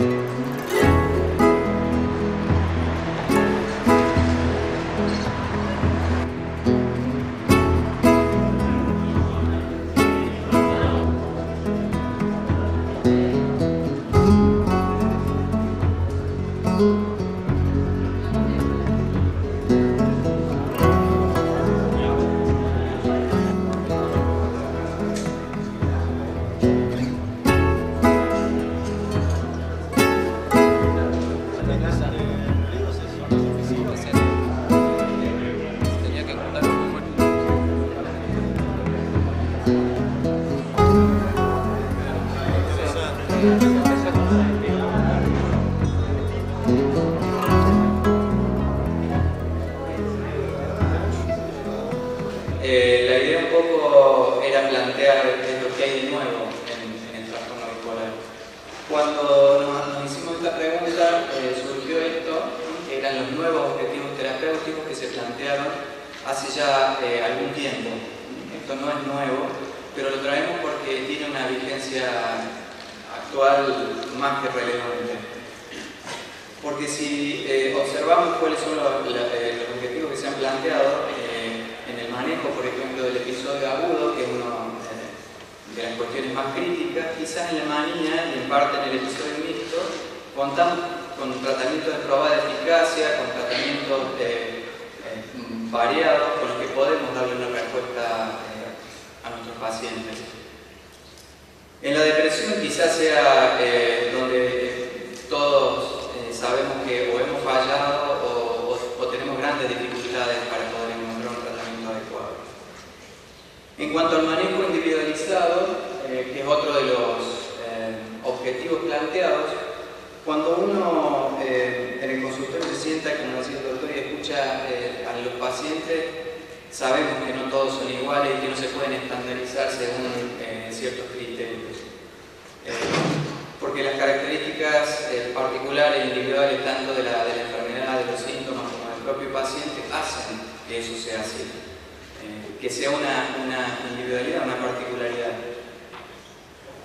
Música En cuanto al manejo individualizado, eh, que es otro de los eh, objetivos planteados, cuando uno eh, en el consultorio se sienta, como decía el doctor, y escucha a los pacientes, sabemos que no todos son iguales y que no se pueden estandarizar según ciertos criterios. porque las características particulares e individuales tanto de la, de la enfermedad, de los síntomas, como del propio paciente, hacen que eso sea así. Eh, que sea una, individualidad, una particularidad.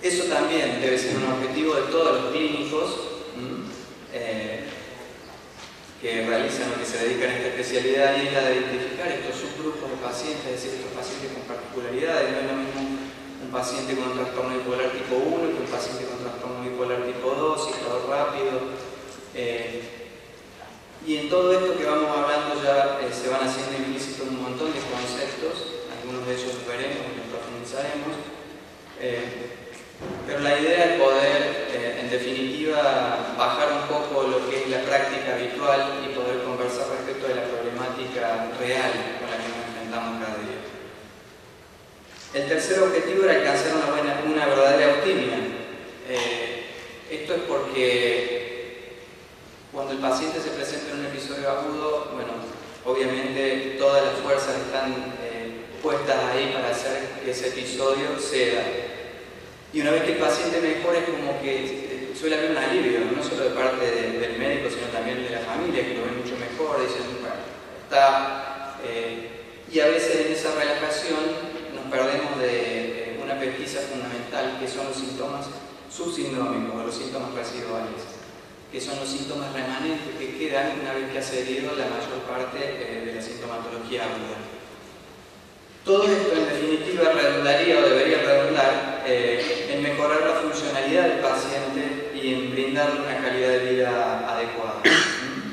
Eso también debe ser un objetivo de todos los clínicos eh, que realizan o que se dedican a esta especialidad y es la de identificar estos subgrupos de pacientes, es decir, estos pacientes con particularidades, no es lo mismo un paciente con trastorno bipolar tipo 1 que un paciente con trastorno bipolar tipo 2, citador rápido. Eh, y en todo esto que vamos hablando ya eh, se van haciendo implícitos un montón de conceptos, algunos de ellos los veremos y los profundizaremos, eh, pero la idea es poder, eh, en definitiva, bajar un poco lo que es la práctica habitual y poder conversar respecto de la problemática real con la que nos enfrentamos cada día. El tercer objetivo era alcanzar una, buena, una verdadera optimia. esto es porque cuando el paciente se presenta en un episodio agudo, bueno, obviamente todas las fuerzas están eh, puestas ahí para hacer que ese episodio sea. Y una vez que el paciente mejora es como que eh, suele haber un alivio, no solo de parte del médico, sino también de la familia, que lo ve mucho mejor, dicen, bueno, está... Eh", y a veces en esa relajación nos perdemos de, de una pesquisa fundamental, que son los síntomas subsindómicos o los síntomas residuales que son los síntomas remanentes que quedan una vez que ha cedido la mayor parte eh, de la sintomatología aguda. Todo esto en definitiva redundaría o debería redundar eh, en mejorar la funcionalidad del paciente y en brindarle una calidad de vida adecuada. ¿Mm?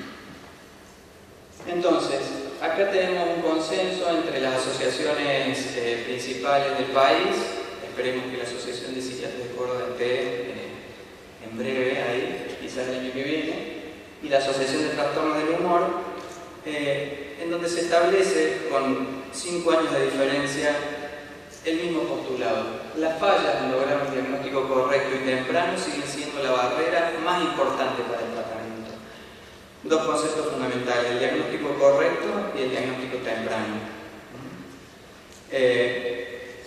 Entonces, acá tenemos un consenso entre las asociaciones eh, principales del país, esperemos que la Asociación de Psiquiatras de Córdoba esté eh, en breve ahí, quizá el año que viene, y la Asociación de Trastornos del Humor, eh, en donde se establece, con cinco años de diferencia, el mismo postulado. Las fallas en lograr un diagnóstico correcto y temprano siguen siendo la barrera más importante para el tratamiento. Dos conceptos fundamentales, el diagnóstico correcto y el diagnóstico temprano. Eh,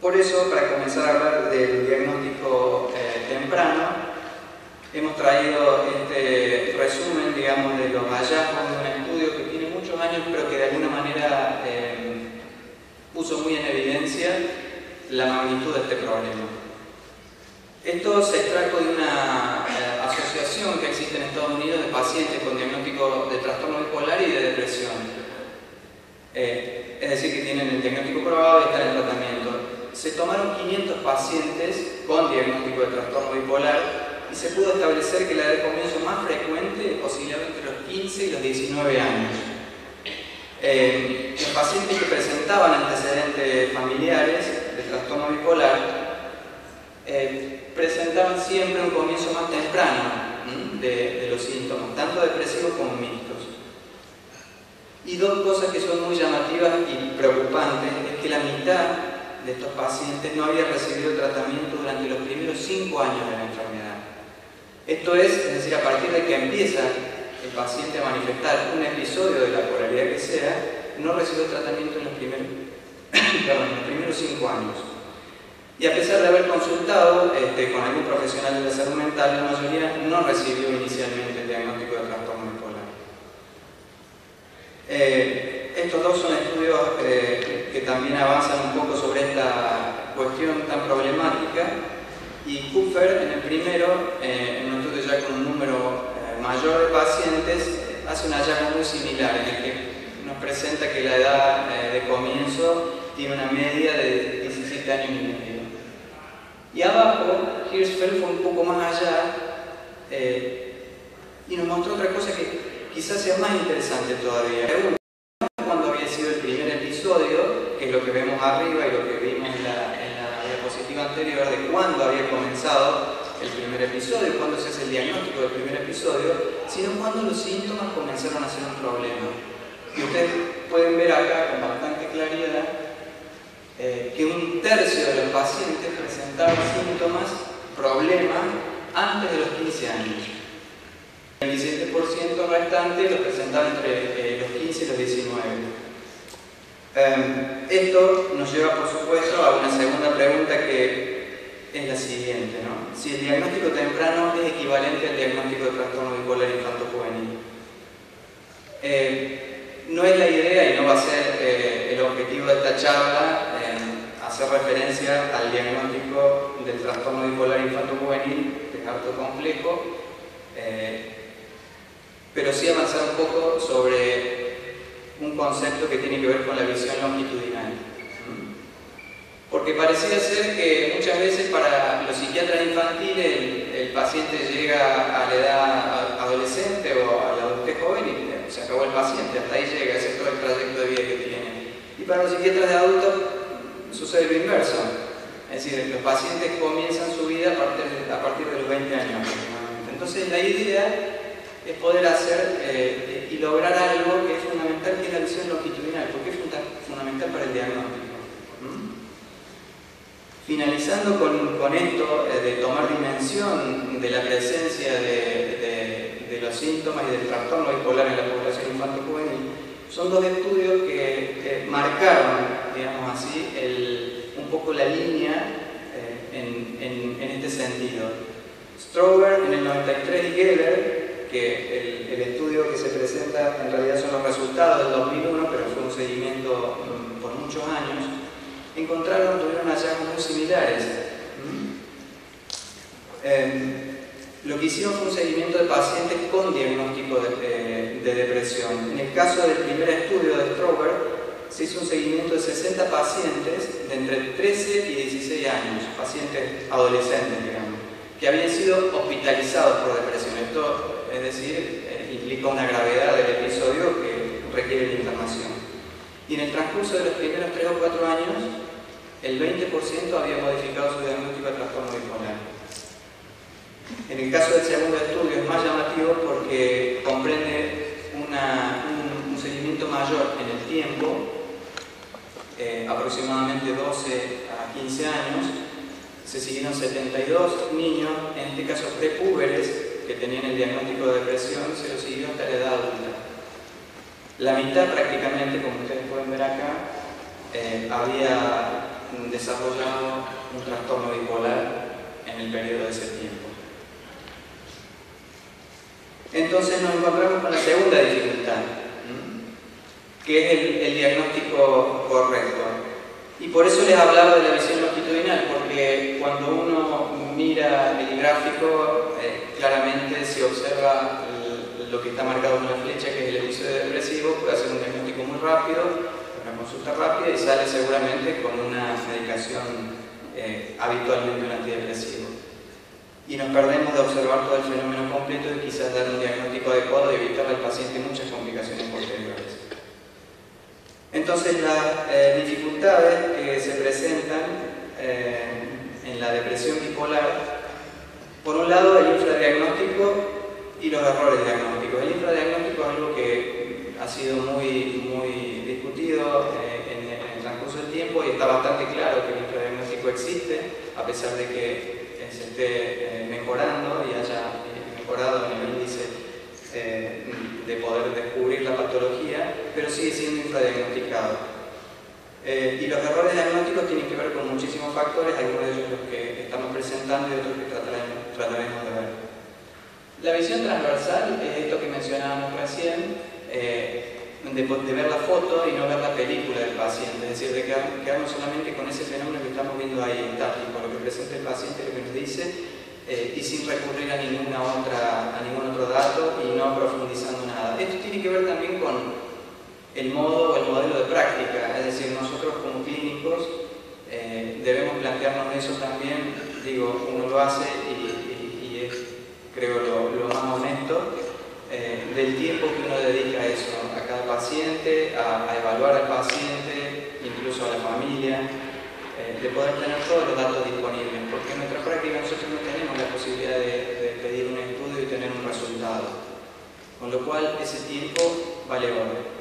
por eso, para comenzar a hablar del diagnóstico eh, temprano, Hemos traído este resumen, digamos, de los hallazgos de un estudio que tiene muchos años, pero que de alguna manera eh, puso muy en evidencia la magnitud de este problema. Esto se extrajo de una eh, asociación que existe en Estados Unidos de pacientes con diagnóstico de trastorno bipolar y de depresión. Eh, es decir, que tienen el diagnóstico probado y están en tratamiento. Se tomaron 500 pacientes con diagnóstico de trastorno bipolar se pudo establecer que la edad de comienzo más frecuente oscilaba entre los 15 y los 19 años. Eh, los pacientes que presentaban antecedentes familiares de trastorno bipolar eh, presentaban siempre un comienzo más temprano de, los síntomas, tanto depresivos como mixtos. Y dos cosas que son muy llamativas y preocupantes es que la mitad de estos pacientes no había recibido tratamiento durante los primeros cinco años de la enfermedad. Esto es, es decir, a partir de que empieza el paciente a manifestar un episodio de la polaridad que sea, no recibió tratamiento en los primeros, en los primeros cinco años. Y a pesar de haber consultado este, con algún profesional de la salud mental, la mayoría no recibió inicialmente el diagnóstico de trastorno bipolar. Eh, estos dos son estudios eh, que también avanzan un poco sobre esta cuestión tan problemática y Kupfer en el primero, eh, en un ya con un número mayor de pacientes, hace un hallazgo muy similar en el que nos presenta que la edad de comienzo tiene una media de 17 años y medio. Y abajo, Hirschfeld fue un poco más allá eh, y nos mostró otra cosa que quizás sea más interesante todavía. Cuando había sido el primer episodio, que lo que vemos arriba y que vimos en la, diapositiva anterior, de cuándo había el primer episodio, cuándo se hace el diagnóstico del primer episodio, sino cuándo los síntomas comenzaron a ser un problema. Y ustedes pueden ver acá con bastante claridad eh, que un tercio de los pacientes presentaban síntomas, problemas, antes de los 15 años. El 17% restante los presentaba entre eh, los 15 y los 19. Em, esto nos lleva, por supuesto, a una segunda pregunta que es la siguiente, ¿no? Si el diagnóstico temprano es equivalente al diagnóstico de trastorno bipolar infanto-juvenil. Eh, no es la idea y no va a ser el objetivo de esta charla hacer referencia al diagnóstico del trastorno bipolar infanto-juvenil, que es harto complejo, eh, pero sí avanzar un poco sobre un concepto que tiene que ver con la visión longitudinal. Porque parecía ser que muchas veces para los psiquiatras infantiles el, paciente llega a la edad adolescente o a la adultez joven y se acabó el paciente, hasta ahí llega, ese es todo el trayecto de vida que tiene. Y para los psiquiatras de adultos sucede lo inverso. Es decir, los pacientes comienzan su vida a partir de, los 20 años aproximadamente. Entonces la idea es poder hacer eh, y lograr algo que es fundamental, que es la visión longitudinal, porque es fundamental para el diagnóstico. Finalizando con, con esto eh, de tomar dimensión de la presencia de, de, los síntomas y del trastorno bipolar en la población infanto-juvenil, son dos estudios que marcaron, digamos así, un poco la línea eh, en, este sentido. Strober en el 93 y Geller, que el, estudio que se presenta en realidad son los resultados del 2001, pero fue un seguimiento mm, por muchos años, encontraron, tuvieron hallazgos muy similares. Em, lo que hicimos fue un seguimiento de pacientes con diagnóstico de, depresión. En el caso del primer estudio de Strober, se hizo un seguimiento de 60 pacientes de entre 13 y 16 años, pacientes adolescentes, digamos, que habían sido hospitalizados por depresión. Esto, es decir, eh, implica una gravedad del episodio que requiere de internación. Y en el transcurso de los primeros 3 o 4 años, el 20% había modificado su diagnóstico de trastorno bipolar. En el caso del segundo estudio es más llamativo porque comprende un, seguimiento mayor en el tiempo, eh, aproximadamente 12 a 15 años. Se siguieron 72 niños, en este caso prepúberes, que tenían el diagnóstico de depresión, se los siguió hasta la edad adulta. La mitad prácticamente, como ustedes pueden ver acá, eh, había desarrollado un trastorno bipolar en el periodo de ese tiempo. Entonces nos encontramos con la segunda dificultad, que es el, diagnóstico correcto. Y por eso les hablaba de la visión longitudinal, porque cuando uno mira el gráfico, eh, claramente se observa lo que está marcado con la flecha, que es el episodio depresivo, puede hacer un diagnóstico muy rápido, una consulta rápida y sale seguramente con una medicación eh, habitualmente un antidepresivo. Y nos perdemos de observar todo el fenómeno completo y quizás dar un diagnóstico adecuado y evitar al paciente muchas complicaciones posteriores. Entonces las eh, dificultades que se presentan en la depresión bipolar, por un lado el infradiagnóstico y los errores diagnósticos. El infradiagnóstico es algo que ha sido muy, muy discutido eh, en, el transcurso del tiempo y está bastante claro que el infradiagnóstico existe, a pesar de que eh, se esté eh, mejorando y haya mejorado en el índice de poder descubrir la patología, pero sigue siendo infradiagnosticado. y los errores diagnósticos tienen que ver con muchísimos factores, algunos de ellos los que estamos presentando y otros que trataremos, trataremos de ver. La visión transversal es esto que mencionábamos recién, eh, de, ver la foto y no ver la película del paciente, es decir, de quedarnos solamente con ese fenómeno que estamos viendo ahí estático, lo que presenta el paciente, lo que nos dice, eh, y sin recurrir a, ninguna otra, a ningún otro dato y no profundizando nada. Esto tiene que ver también con el modo o el modelo de práctica, es decir, nosotros como clínicos eh, debemos plantearnos eso también, digo, uno lo hace y creo, lo, más honesto, eh, del tiempo que uno dedica a eso, a cada paciente, a, evaluar al paciente, incluso a la familia, eh, de poder tener todos los datos disponibles, porque en nuestra práctica nosotros no tenemos la posibilidad de, pedir un estudio y tener un resultado, con lo cual ese tiempo vale oro.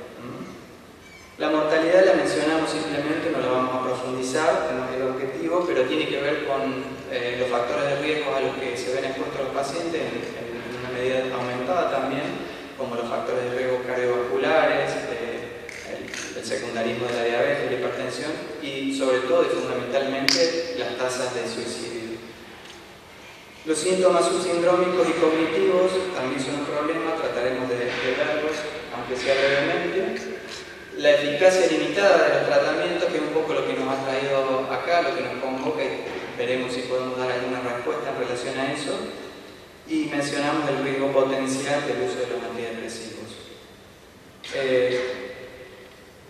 La mortalidad la mencionamos simplemente, no la vamos a profundizar, no el objetivo, pero tiene que ver con eh, los factores de riesgo a los que se ven expuestos los pacientes en, una medida aumentada también, como los factores de riesgo cardiovasculares, eh, el, secundarismo de la diabetes, la hipertensión y sobre todo y fundamentalmente las tasas de suicidio. Los síntomas subsindrómicos y cognitivos también son un problema, trataremos de, de verlos, aunque sea brevemente la eficacia limitada de los tratamientos, que es un poco lo que nos ha traído acá, lo que nos convoca y veremos si podemos dar alguna respuesta en relación a eso. Y mencionamos el riesgo potencial del uso de los antidepresivos. Eh,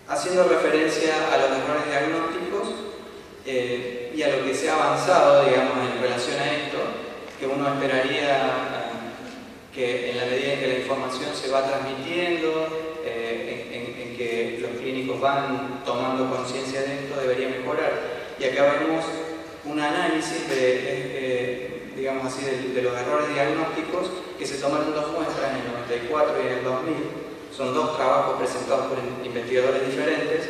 haciendo referencia a los errores diagnósticos eh, y a lo que se ha avanzado, digamos, en relación a esto, que uno esperaría eh, que en la medida en que la información se va transmitiendo, que los clínicos van tomando conciencia de esto debería mejorar. Y acá vemos un análisis de, digamos así, de, los errores diagnósticos que se tomaron dos muestras en el 94 y en el 2000. Son dos trabajos presentados por investigadores diferentes,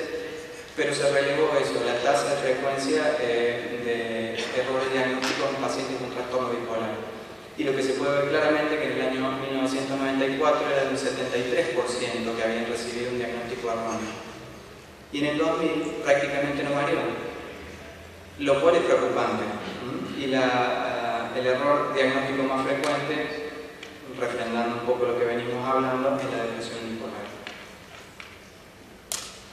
pero se relevó eso, la tasa de frecuencia eh, de errores diagnósticos en pacientes con trastorno bipolar y lo que se puede ver claramente que en el año 1994 era un 73% que habían recibido un diagnóstico erróneo. Y en el 2000 prácticamente no varió, lo cual es preocupante. Y la, el error diagnóstico más frecuente, refrendando un poco lo que venimos hablando, es la depresión bipolar.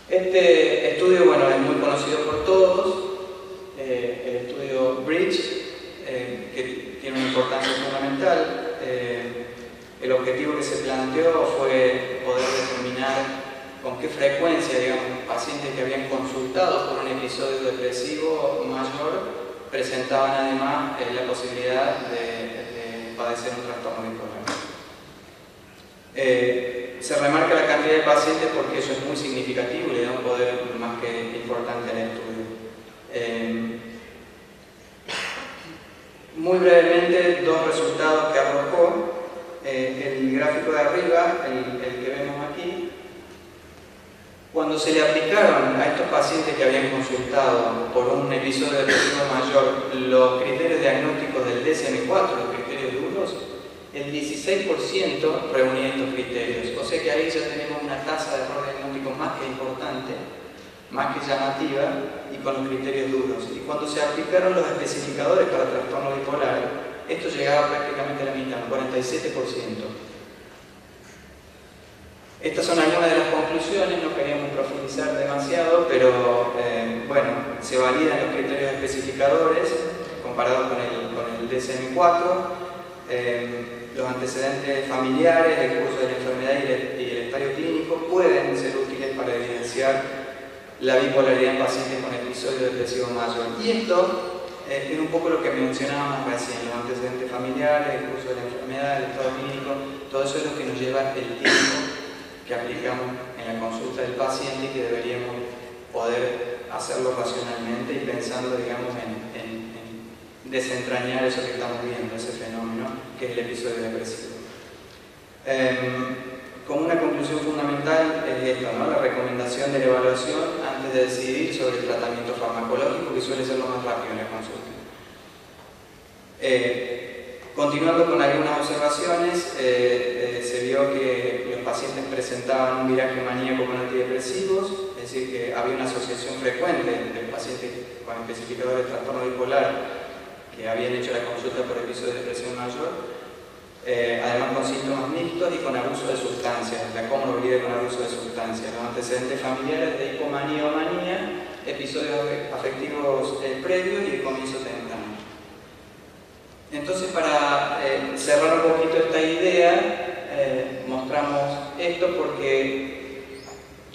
Este estudio, bueno, es muy conocido por todos, eh, el estudio Bridge, eh, que tiene una importancia fundamental. Eh, el objetivo que se planteó fue poder determinar con qué frecuencia, digamos, pacientes que habían consultado por un episodio depresivo mayor presentaban además eh, la posibilidad de, padecer un trastorno bipolar. Eh, se remarca la cantidad de pacientes porque eso es muy significativo y le da un poder más que importante al estudio. Muy brevemente, dos resultados que arrojó. Eh, el gráfico de arriba, el, que vemos aquí, cuando se le aplicaron a estos pacientes que habían consultado por un episodio de depresión mayor los criterios diagnósticos del DSM-4, los criterios duros, el 16% reunía estos criterios. O sea que ahí ya tenemos una tasa de error diagnóstico más que importante más que llamativa y con los criterios duros. Y cuando se aplicaron los especificadores para trastorno bipolar, esto llegaba prácticamente a la mitad, un 47%. Estas son algunas de las conclusiones, no queríamos profundizar demasiado, pero eh, bueno, se validan los criterios especificadores, comparado con el, con el DSM-4. los antecedentes familiares, el curso de la enfermedad y el, y estadio clínico pueden ser útiles para evidenciar la bipolaridad en pacientes con episodio depresivo mayor. Y esto es un poco lo que mencionábamos recién, los antecedentes familiares, el curso de la enfermedad, el estado clínico, todo eso es lo que nos lleva el tiempo que aplicamos en la consulta del paciente y que deberíamos poder hacerlo racionalmente y pensando, digamos, en, desentrañar eso que estamos viendo, ese fenómeno que es el episodio depresivo. Em, como una conclusión fundamental es esto, la recomendación de la evaluación antes de decidir sobre el tratamiento farmacológico, que suele ser lo más rápido en la consulta. Eh, continuando con algunas observaciones, eh, eh, se vio que pacientes presentaban un viraje maníaco con antidepresivos, es decir, que había una asociación frecuente del paciente con especificador de trastorno bipolar que habían hecho la consulta por episodio de depresión mayor, eh, además con síntomas mixtos y con abuso de sustancias, la comorbilidad con abuso de sustancias, los antecedentes familiares de hipomanía o manía, episodios afectivos eh, previos y el comienzo temprano. Entonces, para eh, cerrar un poquito esta idea, mostramos esto porque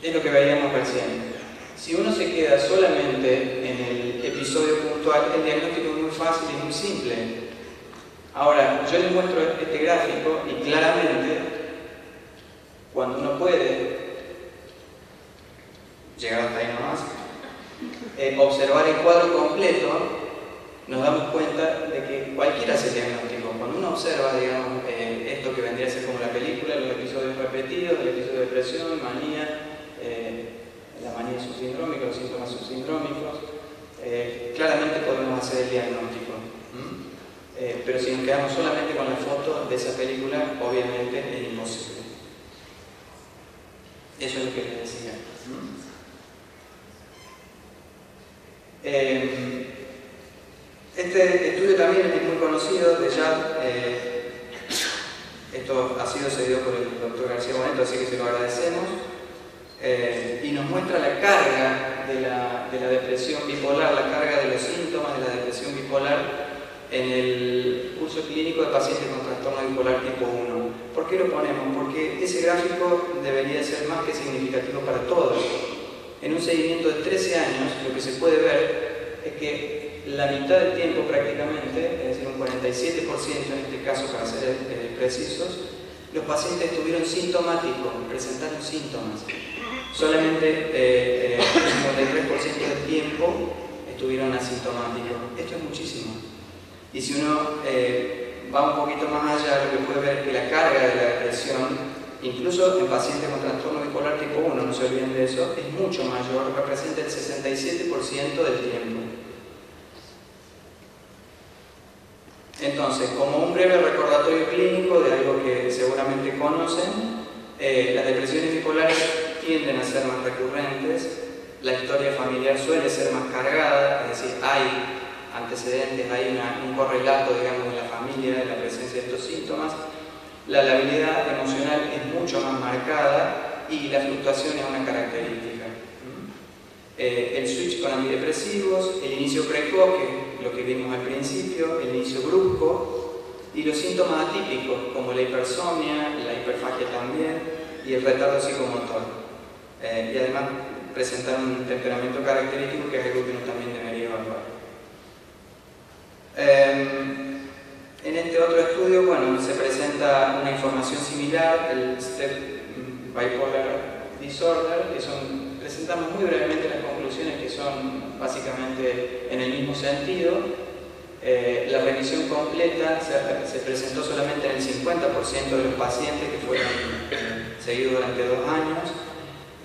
es lo que veíamos recién. Si uno se queda solamente en el episodio puntual, el diagnóstico es muy fácil y muy simple Ahora, yo les muestro este gráfico y claramente, cuando uno puede llegar hasta ahí nomás, eh, observar el cuadro completo, nos damos cuenta de que cualquiera hace diagnóstico. Cuando uno observa, digamos, eh, que vendría a ser como la película, los episodios repetidos, el episodio de depresión, manía, eh, la manía subsindrómica, los síntomas subsindrómicos, claramente podemos hacer el diagnóstico. Eh, pero si nos quedamos solamente con la foto de esa película, obviamente es imposible. Eso es lo que les decía. Eh, este estudio también es muy conocido de. Eh, esto ha sido cedido por el doctor García Boneto, así que se lo agradecemos. y nos muestra la carga de la, de la depresión bipolar, la carga de los síntomas de la depresión bipolar en el curso clínico de pacientes con trastorno bipolar tipo 1. ¿Por qué lo ponemos? Porque ese gráfico debería ser más que significativo para todos. En un seguimiento de 13 años, lo que se puede ver es que la mitad del tiempo prácticamente, es decir, un 47% en este caso para ser eh, precisos, los pacientes estuvieron sintomáticos, presentaron síntomas. Solamente eh, eh, el 53% del tiempo estuvieron asintomáticos. Esto es muchísimo. Y si uno eh, va un poquito más allá, lo que puede ver es que la carga de la depresión, incluso en pacientes con trastorno bipolar tipo 1, no se olviden de eso, es mucho mayor, representa el 67% del tiempo. Entonces, como un breve recordatorio clínico de algo que seguramente conocen, eh, las depresiones bipolares tienden a ser más recurrentes, la historia familiar suele ser más cargada, es decir, hay antecedentes, hay un correlato, digamos, en la familia de la presencia de estos síntomas. La labilidad emocional es mucho más marcada y la fluctuación es una característica. Eh, el switch con antidepresivos, el inicio precoz, lo que vimos al principio, el inicio brusco, y los síntomas atípicos, como la hipersomnia, la hiperfagia también, y el retardo psicomotor. Eh, y además presentar un temperamento característico que es algo que uno también debería evaluar. Em, en este otro estudio, bueno, se presenta una información similar, el STEP Bipolar Disorder, que son, presentamos muy brevemente las conclusiones que son básicamente en el mismo sentido. Eh, la revisión completa se, presentó solamente en el 50% de los pacientes que fueron seguidos durante dos años.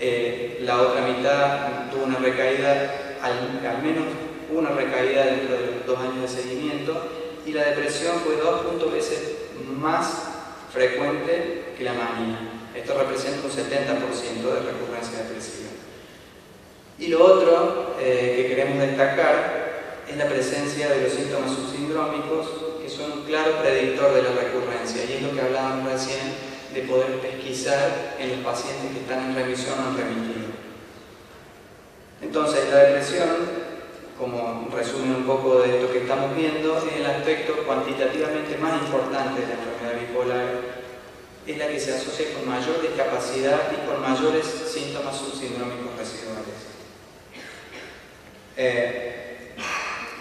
Eh, la otra mitad tuvo una recaída al, al menos una recaída dentro de los dos años de seguimiento y la depresión fue dos puntos veces más frecuente que la manía. Esto representa un 70% de recurrencia depresiva. Y lo otro eh, que queremos destacar es la presencia de los síntomas subsindrómicos, que son un claro predictor de la recurrencia, y es lo que hablábamos recién de poder pesquisar en los pacientes que están en remisión o en remitido. Entonces, la depresión como resumen un poco de esto que estamos viendo, es el aspecto cuantitativamente más importante de la enfermedad bipolar, es la que se asocia con mayor discapacidad y con mayores síntomas subsindrómicos residuales. Eh,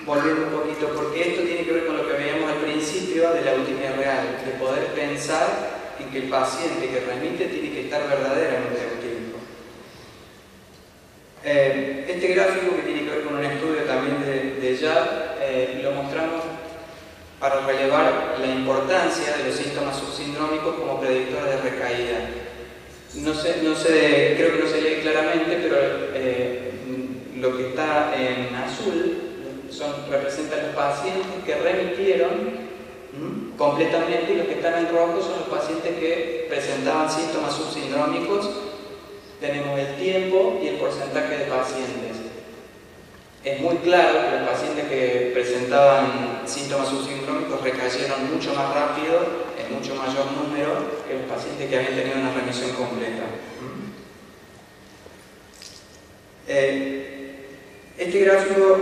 volviendo un poquito, porque esto tiene que ver con lo que veíamos al principio de la última real, de poder pensar en que el paciente que remite tiene que estar verdaderamente autístico. Eh, este gráfico que tiene que ver con un estudio también de, de eh, lo mostramos para relevar la importancia de los síntomas subsindrómicos como predictores de recaída. No sé, no sé, creo que no se lee claramente, pero eh, lo que está en azul son, representan los pacientes que remitieron completamente y los que están en rojo son los pacientes que presentaban síntomas subsindrómicos. Tenemos el tiempo y el porcentaje de pacientes. Es muy claro que los pacientes que presentaban síntomas subsindrómicos recayeron mucho más rápido, en mucho mayor número, que los pacientes que habían tenido una remisión completa. Eh, este gráfico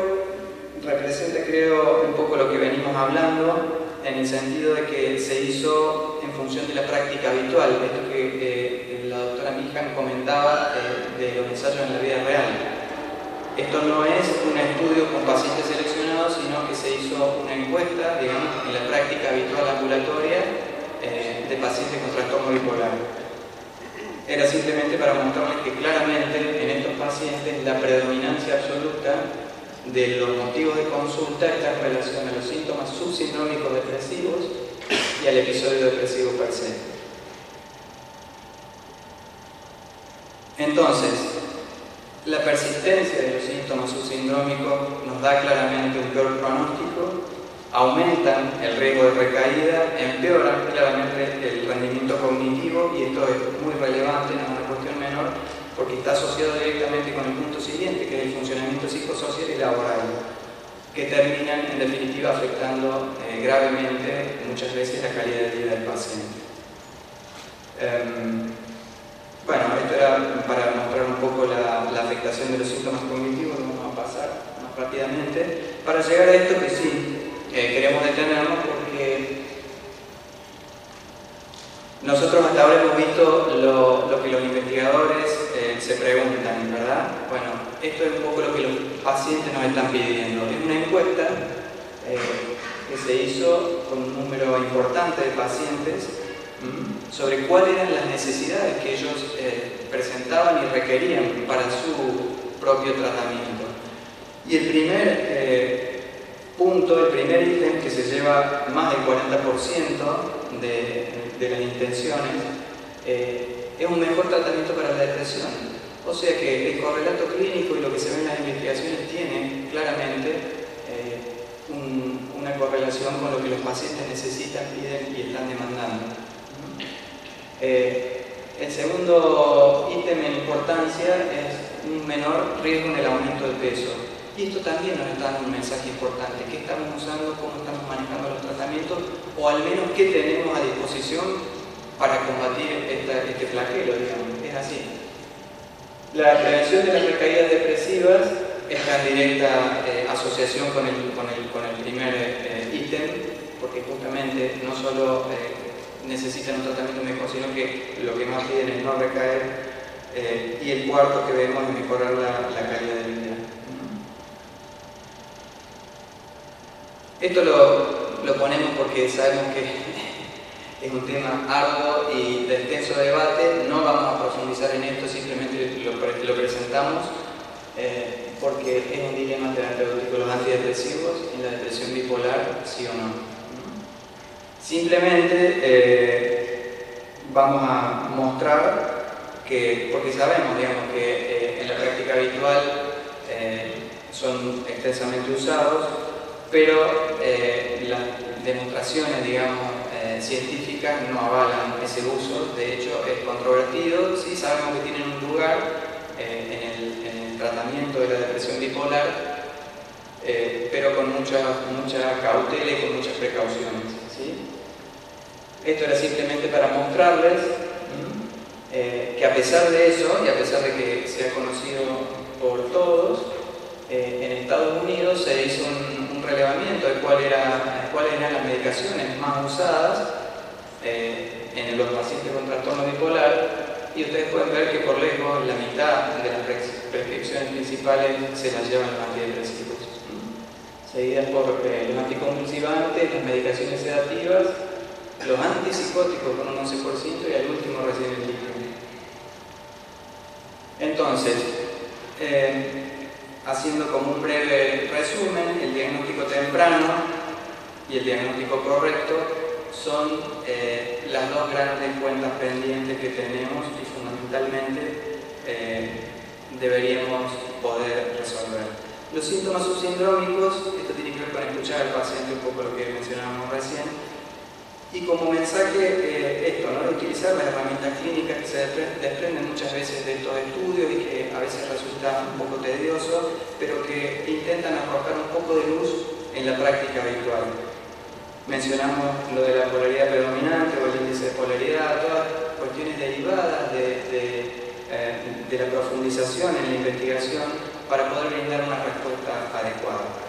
representa, creo, un poco lo que venimos hablando en el sentido de que se hizo en función de la práctica habitual, esto que eh, la doctora Mijan comentaba eh, de los ensayos en la vida real. Esto no es un estudio con pacientes seleccionados, sino que se hizo una encuesta, digamos, en la práctica habitual ambulatoria eh, de pacientes con trastorno bipolar. Era simplemente para mostrarles que claramente en estos pacientes la predominancia absoluta de los motivos de consulta está en relación a los síntomas subsindrómicos depresivos y al episodio depresivo per se. Entonces, la persistencia de los síntomas subsindrómicos nos da claramente un peor pronóstico, aumentan el riesgo de recaída, empeoran claramente el rendimiento cognitivo y esto es muy relevante, no es una cuestión menor, porque está asociado directamente con el punto siguiente, que es el funcionamiento psicosocial y laboral, que terminan en definitiva afectando eh, gravemente muchas veces la calidad de vida del paciente. Em, bueno, esto era para mostrar un poco la, afectación de los síntomas cognitivos, lo vamos a pasar más rápidamente, para llegar a esto que sí, eh, queremos detenernos porque nosotros hasta ahora hemos visto lo, que los investigadores eh, se preguntan, ¿verdad? Bueno, esto es un poco lo que los pacientes nos están pidiendo. Es una encuesta eh, que se hizo con un número importante de pacientes sobre cuáles eran las necesidades que ellos presentaban y requerían para su propio tratamiento. Y el primer punto, el primer ítem que se lleva más del 40% de, las intenciones, eh, es un mejor tratamiento para la depresión. O sea que el correlato clínico y lo que se ve en las investigaciones tiene claramente eh, una correlación con lo que los pacientes necesitan, piden y están demandando. Eh, el segundo ítem en importancia es un menor riesgo en el aumento de peso. Y esto también nos está dando un mensaje importante, qué estamos usando, cómo estamos manejando los tratamientos, o al menos qué tenemos a disposición para combatir este flagelo, digamos, es así. La prevención de las recaídas depresivas está en directa eh, asociación con el, primer eh, ítem, porque justamente no solo eh, necesitan un tratamiento mejor, sino que lo que más piden es no recaer, y el cuarto que vemos es mejorar la, calidad de vida. Esto lo, ponemos porque sabemos que es un tema arduo y de extenso debate, no vamos a profundizar en esto, simplemente lo, presentamos eh, porque es un dilema terapéutico los antidepresivos en la depresión bipolar, sí o no. Simplemente eh, vamos a mostrar que, porque sabemos digamos, que eh, en la práctica habitual son extensamente usados, pero eh, las demostraciones, digamos, eh, científicas no avalan ese uso, de hecho es controvertido, sí sabemos que tienen un lugar eh, en el, tratamiento de la depresión bipolar, pero con mucha, mucha cautela y con muchas precauciones. Esto era simplemente para mostrarles que a pesar de eso, y a pesar de que sea conocido por todos, eh, en Estados Unidos se hizo un, relevamiento de era, cuáles eran las medicaciones más usadas eh, en los pacientes con trastorno bipolar y ustedes pueden ver que por lejos la mitad de las prescripciones principales se las llevan los antidepresivos, seguidas por eh, los anticonvulsivantes, las medicaciones sedativas, los antipsicóticos con un 11% y al último recién el litio. Entonces, haciendo como un breve resumen, el diagnóstico temprano y el diagnóstico correcto son eh, las dos grandes cuentas pendientes que tenemos y fundamentalmente eh, deberíamos poder resolver. Los síntomas subsindrómicos, esto tiene que ver con escuchar al paciente un poco lo que mencionábamos recién, y como mensaje, eh, esto, ¿no? de utilizar las herramientas clínicas que se desprenden muchas veces de estos estudios y que a veces resulta un poco tedioso, pero que intentan arrojar un poco de luz en la práctica habitual. Mencionamos lo de la polaridad predominante o el índice de polaridad, todas cuestiones derivadas de, eh, de la profundización en la investigación para poder brindar una respuesta adecuada.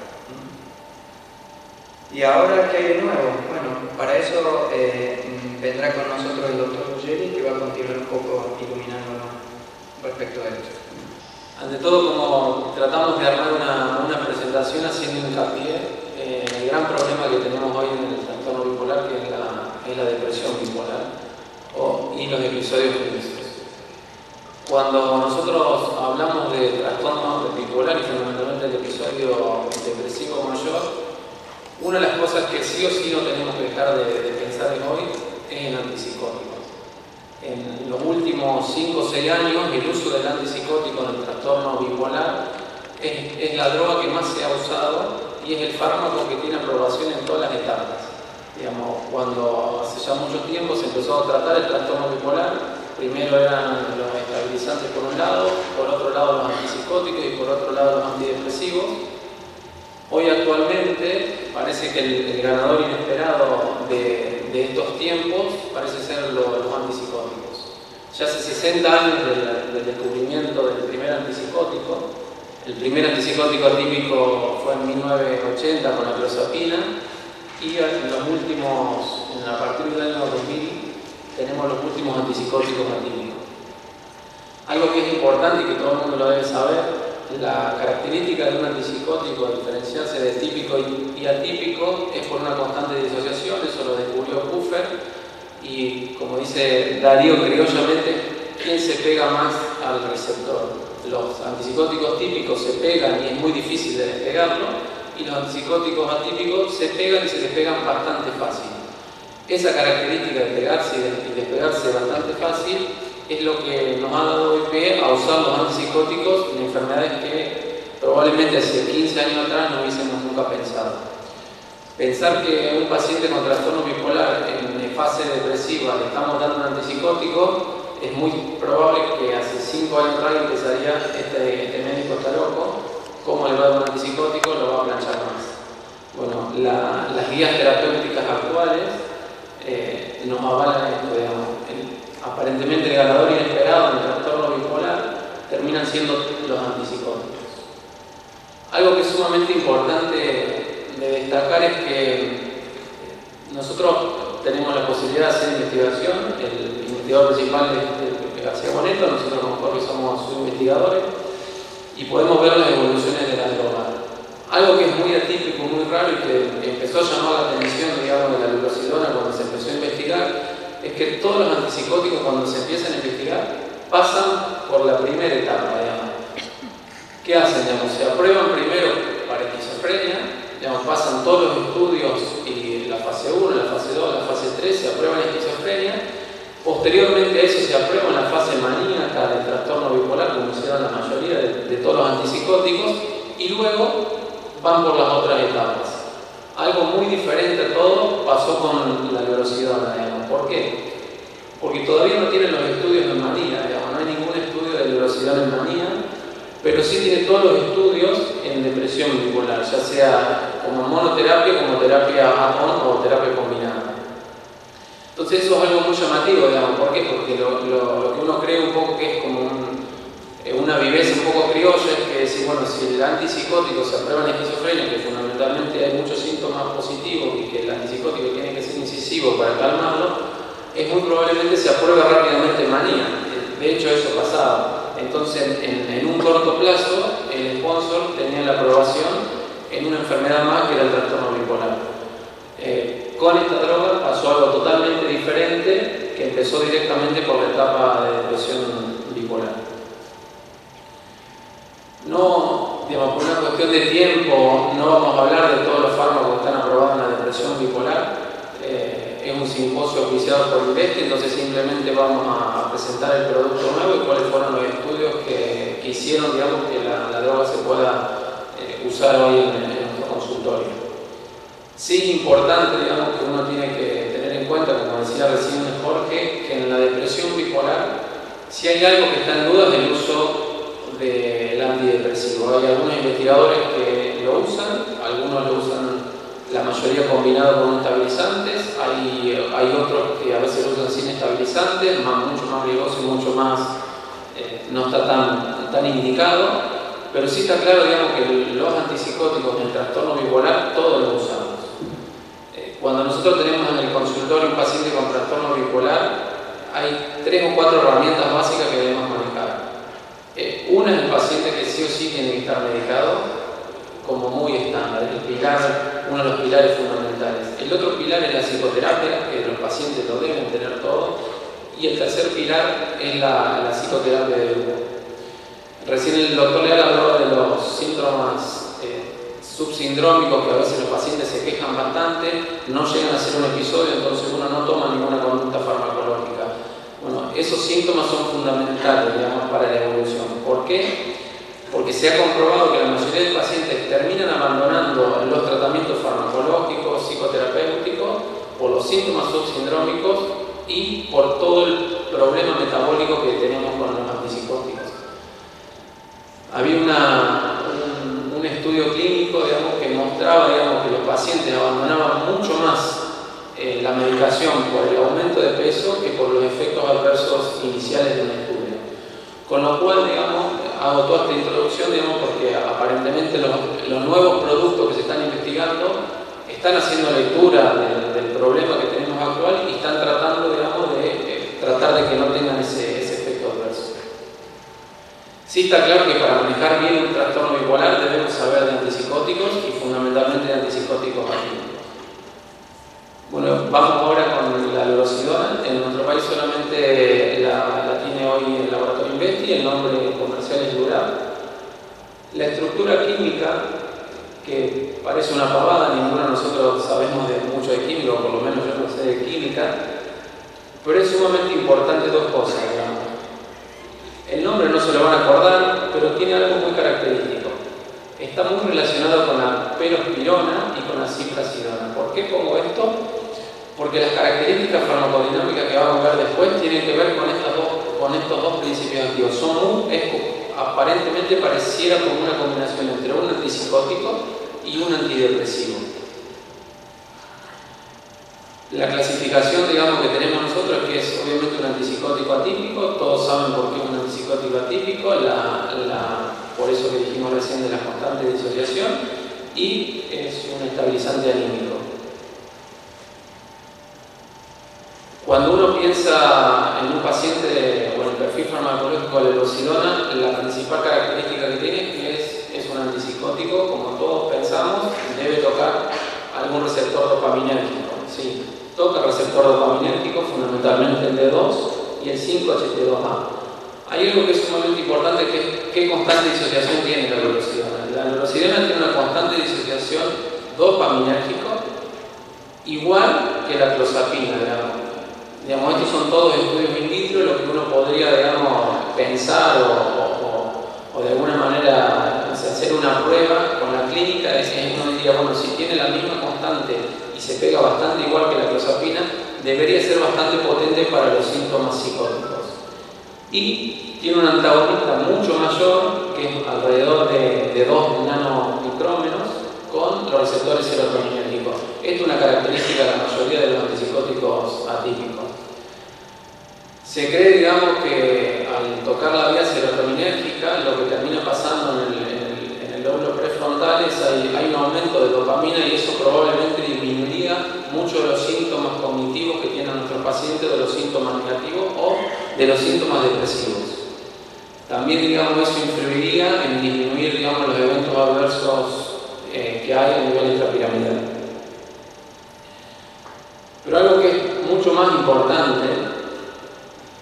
¿Y ahora qué hay de nuevo? Bueno, para eso eh, vendrá con nosotros el doctor Ruggeri que va a continuar un poco iluminándonos respecto a esto. Ante todo, como tratamos de armar una, presentación haciendo hincapié en el gran problema que tenemos hoy en el trastorno bipolar, que es la, depresión bipolar y los episodios felices. Cuando nosotros hablamos de trastorno bipolar y fundamentalmente el episodio depresivo mayor, una de las cosas que sí o sí no tenemos que dejar de, pensar en hoy es en antipsicóticos. En los últimos 5 o 6 años el uso del antipsicótico en el trastorno bipolar es, la droga que más se ha usado y es el fármaco que tiene aprobación en todas las etapas. Digamos, cuando hace ya mucho tiempo se empezó a tratar el trastorno bipolar, primero eran los estabilizantes por un lado, por otro lado los antipsicóticos y por otro lado los antidepresivos Hoy actualmente parece que el, ganador inesperado de, estos tiempos parece ser los antipsicóticos. Ya hace 60 años del, descubrimiento del primer antipsicótico, el primer antipsicótico atípico fue en 1980 con la clozapina y en los últimos, a partir del año 2000, tenemos los últimos antipsicóticos atípicos. Algo que es importante y que todo el mundo lo debe saber la característica de un antipsicótico, a diferenciarse de típico y atípico, es por una constante disociación, eso lo descubrió Buffer, y como dice Darío criollamente, ¿quién se pega más al receptor? Los antipsicóticos típicos se pegan y es muy difícil de despegarlo, y los antipsicóticos atípicos se pegan y se despegan bastante fácil. Esa característica de pegarse y despegarse bastante fácil es lo que nos ha dado hoy pie a usar los antipsicóticos en enfermedades que probablemente hace 15 años atrás no hubiésemos nunca pensado. Pensar que un paciente con trastorno bipolar en fase depresiva le estamos dando un antipsicótico, es muy probable que hace 5 años atrás empezaría este, este, médico está loco, ¿cómo le va a dar un antipsicótico? Lo va a planchar más. Bueno, las guías terapéuticas actuales eh, nos avalan esto, digamos aparentemente ganador inesperado en el trastorno bipolar terminan siendo los antipsicóticos. Algo que es sumamente importante de destacar es que nosotros tenemos la posibilidad de hacer investigación, el investigador principal es García Boneto, nosotros como somos sus investigadores y podemos ver las evoluciones de la droga. Algo que es muy atípico, muy raro y que empezó a llamar la atención digamos, de la velocidad cuando se empezó a investigar es que todos los antipsicóticos cuando se empiezan a investigar pasan por la primera etapa, ¿Qué hacen? Se aprueban primero para esquizofrenia, pasan todos los estudios y la fase 1, la fase 2, la fase 3, se aprueban esquizofrenia. Posteriormente a eso se aprueba la fase maníaca del trastorno bipolar, como hicieron la mayoría de, de todos los antipsicóticos, y luego van por las otras etapas. Algo muy diferente a todo pasó con la velocidad. ¿Por qué? Porque todavía no tienen los estudios de manía, digamos, no hay ningún estudio de velocidad en manía, pero sí tiene todos los estudios en depresión bipolar, ya sea como monoterapia, como terapia on o terapia combinada. Entonces eso es algo muy llamativo, digamos, ¿por qué? Porque lo, que uno cree un poco que es como un una viveza un poco criolla es que decir, bueno, si el antipsicótico se aprueba en esquizofrenia, que fundamentalmente hay muchos síntomas positivos y que el antipsicótico tiene que ser incisivo para calmarlo, es muy probablemente se apruebe rápidamente en manía. De hecho, eso pasaba. Entonces, en, un corto plazo, el sponsor tenía la aprobación en una enfermedad más que era el trastorno bipolar. Eh, con esta droga pasó algo totalmente diferente que empezó directamente por la etapa de depresión bipolar. No, digamos, por una cuestión de tiempo, no vamos a hablar de todos los fármacos que están aprobados en la depresión bipolar. Eh, es un simposio oficiado por INVESTI, entonces simplemente vamos a, presentar el producto nuevo y cuáles fueron los estudios que, hicieron, digamos, que la, droga se pueda eh, usar hoy en, nuestro consultorio. Sí importante, digamos, que uno tiene que tener en cuenta, como decía recién Jorge, que en la depresión bipolar, si hay algo que está en duda es el uso del antidepresivo. Hay algunos investigadores que lo usan, algunos lo usan la mayoría combinado con estabilizantes, hay, hay otros que a veces lo usan sin estabilizantes, mucho más riesgoso y mucho más, eh, no está tan, tan indicado, pero sí está claro digamos, que los antipsicóticos en el trastorno bipolar todos los usamos. Eh, cuando nosotros tenemos en el consultorio un paciente con trastorno bipolar, hay tres o cuatro herramientas básicas que debemos. Eh, una es el paciente que sí o sí tiene que estar medicado, como muy estándar, el pilar, uno de los pilares fundamentales. El otro pilar es la psicoterapia, que los pacientes lo deben tener todo, y el tercer pilar es la, psicoterapia de grupo. Recién el doctor Leal habló de los síntomas eh, subsindrómicos que a veces los pacientes se quejan bastante, no llegan a ser un episodio, entonces uno no toma ninguna conducta farmacológica. Esos síntomas son fundamentales, digamos, para la evolución. ¿Por qué? Porque se ha comprobado que la mayoría de pacientes terminan abandonando los tratamientos farmacológicos, psicoterapéuticos, por los síntomas subsindrómicos y por todo el problema metabólico que tenemos con los antipsicóticos. Había un, un, estudio clínico digamos, que mostraba digamos, que los pacientes abandonaban mucho más eh, la medicación por el aumento de peso que por los efectos adversos iniciales de un estudio. Con lo cual, digamos, hago toda esta introducción, digamos, porque aparentemente los, nuevos productos que se están investigando están haciendo lectura del, problema que tenemos actual y están tratando, digamos, de eh, tratar de que no tengan ese, efecto adverso. Sí está claro que para manejar bien un trastorno bipolar debemos saber de antipsicóticos y fundamentalmente de antipsicóticos activos. Bueno, vamos ahora con la lorosidona. En nuestro país solamente la, tiene hoy el laboratorio Investi, el nombre comercial es Durab. La estructura química, que parece una pavada, ninguno de nosotros sabemos de mucho de química, o por lo menos yo no sé de química, pero es sumamente importante dos cosas, digamos. El nombre no se lo van a acordar, pero tiene algo muy característico. Está muy relacionado con la perospirona y con la ciprasidona. ¿Por qué pongo esto? Porque las características farmacodinámicas que vamos a ver después tienen que ver con, estos dos principios activos. Son un, aparentemente pareciera como una combinación entre un antipsicótico y un antidepresivo. La clasificación, digamos, que tenemos nosotros es que es obviamente un antipsicótico atípico, todos saben por qué es un antipsicótico atípico, por eso que dijimos recién de la constante disociación, y es un estabilizante anímico. Cuando uno piensa en un paciente en el perfil farmacológico de leucocidona, la principal característica que tiene es que es, un antipsicótico, como todos pensamos, debe tocar algún receptor dopaminérgico. Sí, toca receptor dopaminérgico, fundamentalmente el D2 y el 5-HT2A. Hay algo que es sumamente importante, que es qué constante disociación tiene la leucocidona. La leucocidona tiene una constante disociación dopaminérgico igual que la clozapina, digamos. Digamos, estos son todos estudios in vitro, lo que uno podría, digamos, pensar o, de alguna manera hacer una prueba con la clínica es que uno diría, bueno, si tiene la misma constante y se pega bastante igual que la clozapina, debería ser bastante potente para los síntomas psicóticos. Y tiene un antagonista mucho mayor, que es alrededor de, de 2 nanomicrómenos, con los receptores serotoninérgicos. Esto es una característica de la mayoría de los antipsicóticos atípicos. Se cree, digamos, que al tocar la vía serotoninérgica, lo que termina pasando en el, en lóbulo prefrontal es hay, hay un aumento de dopamina y eso probablemente disminuiría mucho los síntomas cognitivos que tienen nuestros pacientes, de los síntomas negativos o de los síntomas depresivos. También, digamos, eso influiría en disminuir, digamos, los eventos adversos eh, que hay a nivel intrapiramidal. Pero algo que es mucho más importante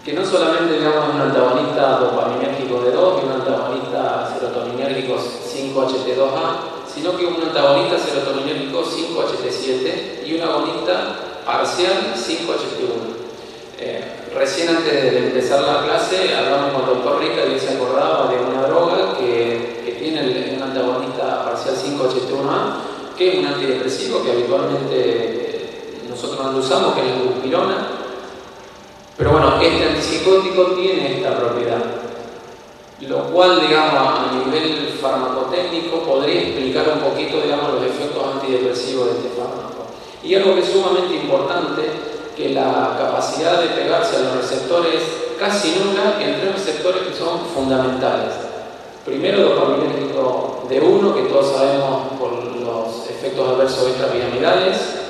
que no solamente digamos un antagonista dopaminérgico de 2 y un antagonista serotoninérgico 5-HT2A, sino que un antagonista serotoninérgico 5-HT7 y un agonista parcial 5-HT1. Eh, recién antes de empezar la clase hablamos con el doctor Rica y se acordaba de una droga que, tiene un antagonista parcial 5-HT1A, que es un antidepresivo que habitualmente nosotros no lo usamos, que es la buspirona pero bueno, este antipsicótico tiene esta propiedad, lo cual, digamos, a nivel farmacotécnico podría explicar un poquito, digamos, los efectos antidepresivos de este fármaco. Y algo que es sumamente importante, que la capacidad de pegarse a los receptores casi nula en tres receptores que son fundamentales. Primero, dopaminérgico de uno, que todos sabemos por los efectos adversos extrapiramidales,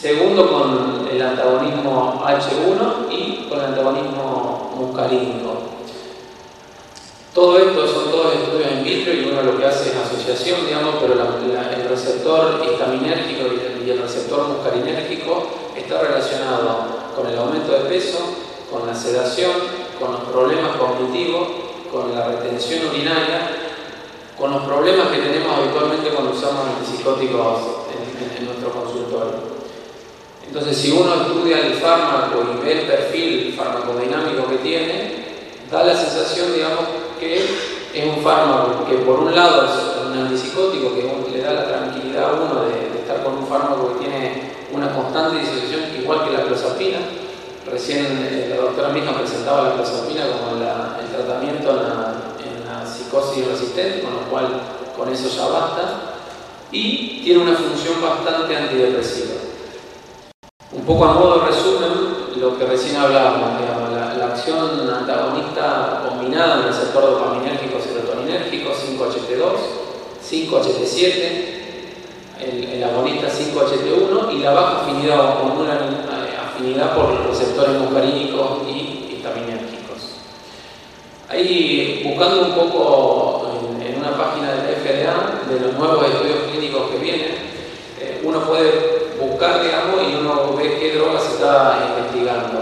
Segundo, con el antagonismo H1 y con el antagonismo muscarínico. Todo esto son todos estudios en vitro y uno lo que hace es asociación, digamos, pero el receptor histaminérgico y el receptor muscarinérgico está relacionado con el aumento de peso, con la sedación, con los problemas cognitivos, con la retención urinaria, con los problemas que tenemos habitualmente cuando usamos antipsicóticos en nuestro consultorio. Entonces, si uno estudia el fármaco y ve el perfil farmacodinámico que tiene, da la sensación, digamos, que es un fármaco que por un lado es un antipsicótico que le da la tranquilidad a uno de, estar con un fármaco que tiene una constante disociación igual que la clozapina. Recién eh, la doctora misma presentaba la clozapina como el tratamiento en la psicosis resistente, con lo cual con eso ya basta. Y tiene una función bastante antidepresiva. Un poco a modo de resumen, lo que recién hablábamos, la, acción antagonista combinada en el sector dopaminérgico serotoninérgico 5-HT2, 5-HT7, el, agonista 5-HT1 y la baja afinidad o con una eh, afinidad por los receptores muscarínicos y histaminérgicos. Ahí, buscando un poco en, una página de la FDA de los nuevos estudios clínicos que vienen, eh, uno puede buscar, y uno ve qué drogas se está investigando.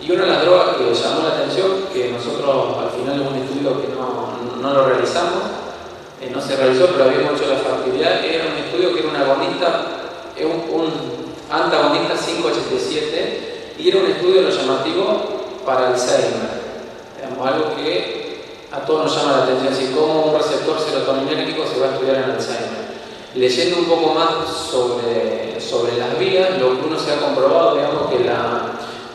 Y una de las drogas que llamó la atención, que nosotros al final en un estudio que no, no lo realizamos, eh, no se realizó, pero habíamos hecho la factibilidad, era un estudio que era un agonista, un, un antagonista 5-HT7, y era un estudio lo llamativo para Alzheimer. Digamos, algo que a todos nos llama la atención, así como un receptor serotoninérgico se va a estudiar en Alzheimer. Leyendo un poco más sobre, sobre las vías, lo que uno se ha comprobado, digamos, que la,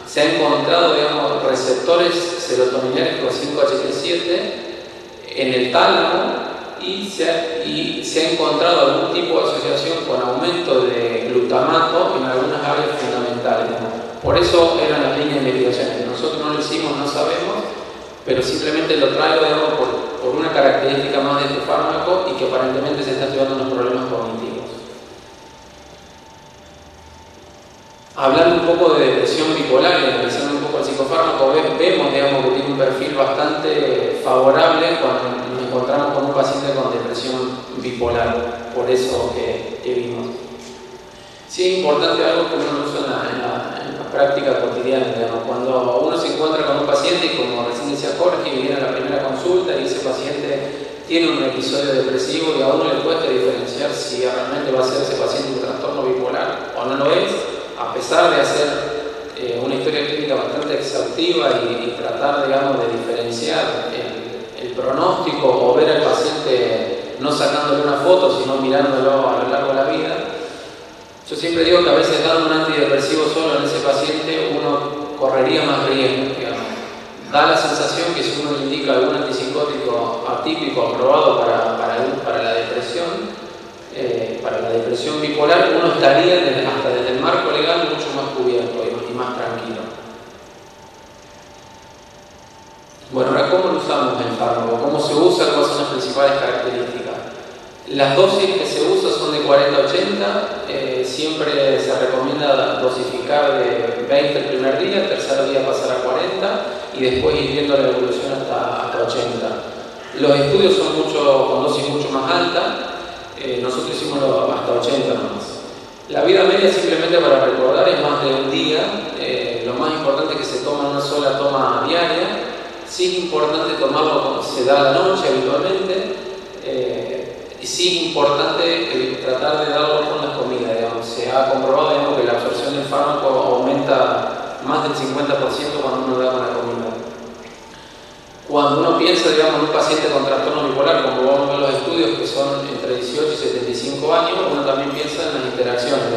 se ha encontrado, digamos, receptores serotoninérgicos 5-HT7 en el tálamo y se, ha, y se ha encontrado algún tipo de asociación con aumento de glutamato en algunas áreas fundamentales. Por eso eran las líneas de investigación. Nosotros no lo hicimos, no sabemos, pero simplemente lo traigo digamos, por, por, una característica más de este fármaco y que aparentemente se está estudiando los problemas cognitivos. Hablando un poco de depresión bipolar y analizando un poco el psicofármaco, vemos digamos, que tiene un perfil bastante favorable cuando nos encontramos con un paciente con depresión bipolar, por eso que, vimos. Sí es importante algo que uno usa en la práctica cotidiana. Digamos. Cuando uno se encuentra con un paciente y como recién decía Jorge, viene a la primera consulta y ese paciente tiene un episodio depresivo y a uno le cuesta diferenciar si realmente va a ser ese paciente un trastorno bipolar o no lo es, a pesar de hacer eh, una historia clínica bastante exhaustiva y, tratar, digamos, de diferenciar el, el, pronóstico o ver al paciente no sacándole una foto, sino mirándolo a lo largo de la vida, yo siempre digo que a veces dando un antidepresivo solo en ese paciente uno correría más riesgo. Da la sensación que si uno indica algún antipsicótico atípico aprobado para, para, la depresión, eh, para la depresión bipolar, uno estaría hasta desde el marco legal mucho más cubierto y, más tranquilo. Bueno, ahora, ¿cómo lo usamos el fármaco? ¿Cómo se usa? ¿Cuáles son las principales características? Las dosis que se usan son de 40 a 80. Eh, siempre se recomienda dosificar de 20 el primer día, el tercer día pasar a 40 y después ir viendo la evolución hasta, hasta 80. Los estudios son mucho, con dosis mucho más altas. Eh, nosotros hicimos hasta 80 nomás. La vida media, simplemente para recordar, es más de un día. Eh, lo más importante es que se toma una sola toma diaria. Sí es importante tomarlo cuando se da la noche habitualmente. Eh, y sí es importante tratar de darlo con la comida. Digamos. Se ha comprobado que la absorción del fármaco aumenta más del 50% cuando uno da con la comida. Cuando uno piensa, digamos, en un paciente con trastorno bipolar, como vamos a ver los estudios que son entre 18 y 75 años, uno también piensa en las interacciones.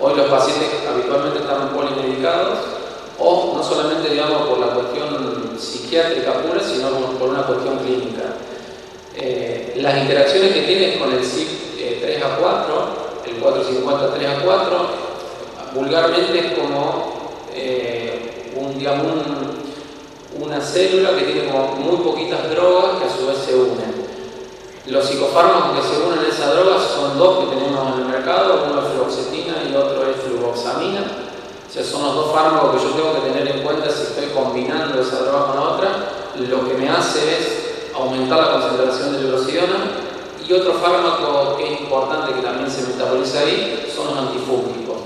Hoy los pacientes habitualmente están polimedicados, o no solamente, digamos, por la cuestión psiquiátrica pura, sino por una cuestión clínica. Eh, las interacciones que tienen con el CIP 3 eh, a 4, el 450 3 a 4, vulgarmente es como eh, un, digamos, un una célula que tiene como muy poquitas drogas que a su vez se unen. Los psicofármacos que se unen a esas drogas son dos que tenemos en el mercado, uno es fluoxetina y otro es fluvoxamina. O sea, son los dos fármacos que yo tengo que tener en cuenta si estoy combinando esa droga con otra. Lo que me hace es aumentar la concentración de velocidad. Y otro fármaco que es importante que también se metaboliza ahí son los antifúngicos.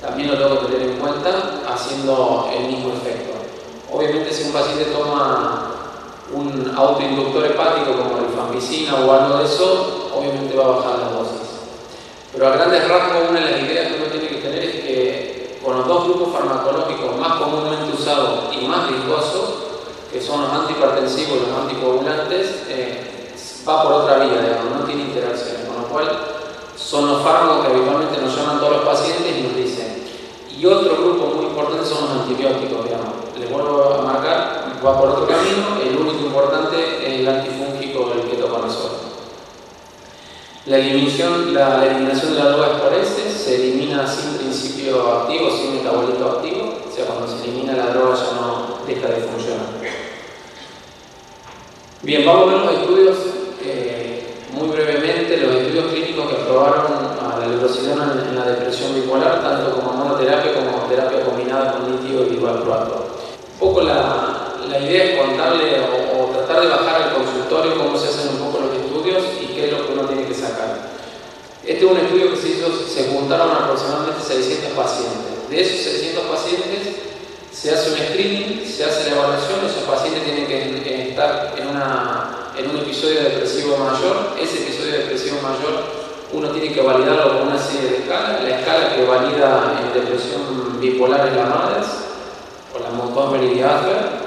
También lo tengo que tener en cuenta haciendo el mismo efecto. Obviamente si un paciente toma un autoinductor hepático como la rifampicina o algo de eso, obviamente va a bajar las dosis. Pero a grandes rasgos una de las ideas que uno tiene que tener es que con los dos grupos farmacológicos más comúnmente usados y más riesgosos, que son los antihipertensivos y los anticoagulantes, eh, va por otra vía, digamos, no tiene interacciones, con lo cual son los fármacos que habitualmente nos llaman todos los pacientes y nos dicen. Y otro grupo muy importante son los antibióticos, digamos les vuelvo a marcar, va por otro camino, el único importante es el antifúngico el ketoconazol. La eliminación, la, eliminación de la droga es por este, se elimina sin principio activo, sin metabolito activo, o sea, cuando se elimina la droga ya no deja de funcionar. Bien, vamos a ver los estudios eh, muy brevemente, los estudios clínicos que aprobaron a la leurocidona en, la depresión bipolar, tanto como monoterapia como terapia combinada con litio y valproato poco la, idea es contarle o, tratar de bajar al consultorio cómo se hacen un poco los estudios y qué es lo que uno tiene que sacar. Este es un estudio se juntaron aproximadamente 600 pacientes. De esos 600 pacientes se hace un screening, se hace la evaluación, esos pacientes tienen que estar en, un episodio depresivo mayor, ese episodio depresivo mayor uno tiene que validarlo con una serie de escalas, la escala que valida en depresión bipolar es la MADRS, o la Montgomery de.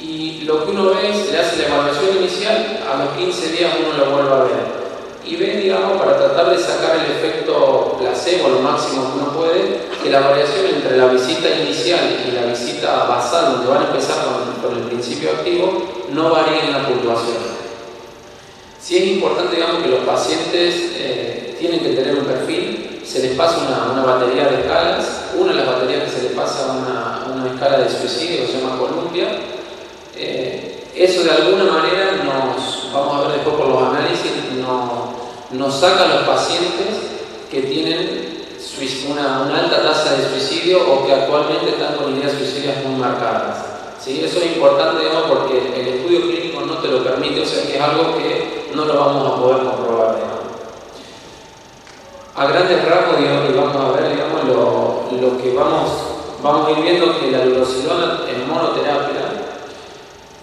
Y lo que uno ve es, le hace la evaluación inicial, a los 15 días uno lo vuelve a ver. Y ve, digamos, para tratar de sacar el efecto placebo lo máximo que uno puede, que la variación entre la visita inicial y la visita basal, donde van a empezar con, el principio activo, no varía en la puntuación. Sí es importante, digamos, que los pacientes eh, tienen que tener un perfil se les pasa una, batería de escalas. Una de las baterías que se les pasa una, una escala de suicidio que se llama Columbia. Eh, eso de alguna manera nos, vamos a ver después por los análisis, nos, saca a los pacientes que tienen una, alta tasa de suicidio o que actualmente están con ideas suicidas muy marcadas. ¿Sí? Eso es importante digamos, porque el estudio clínico no te lo permite, o sea que es algo que no lo vamos a poder comprobar a grandes rasgos, digamos, vamos a ver digamos, lo, que vamos, vamos a ir viendo que la glucosidona en monoterapia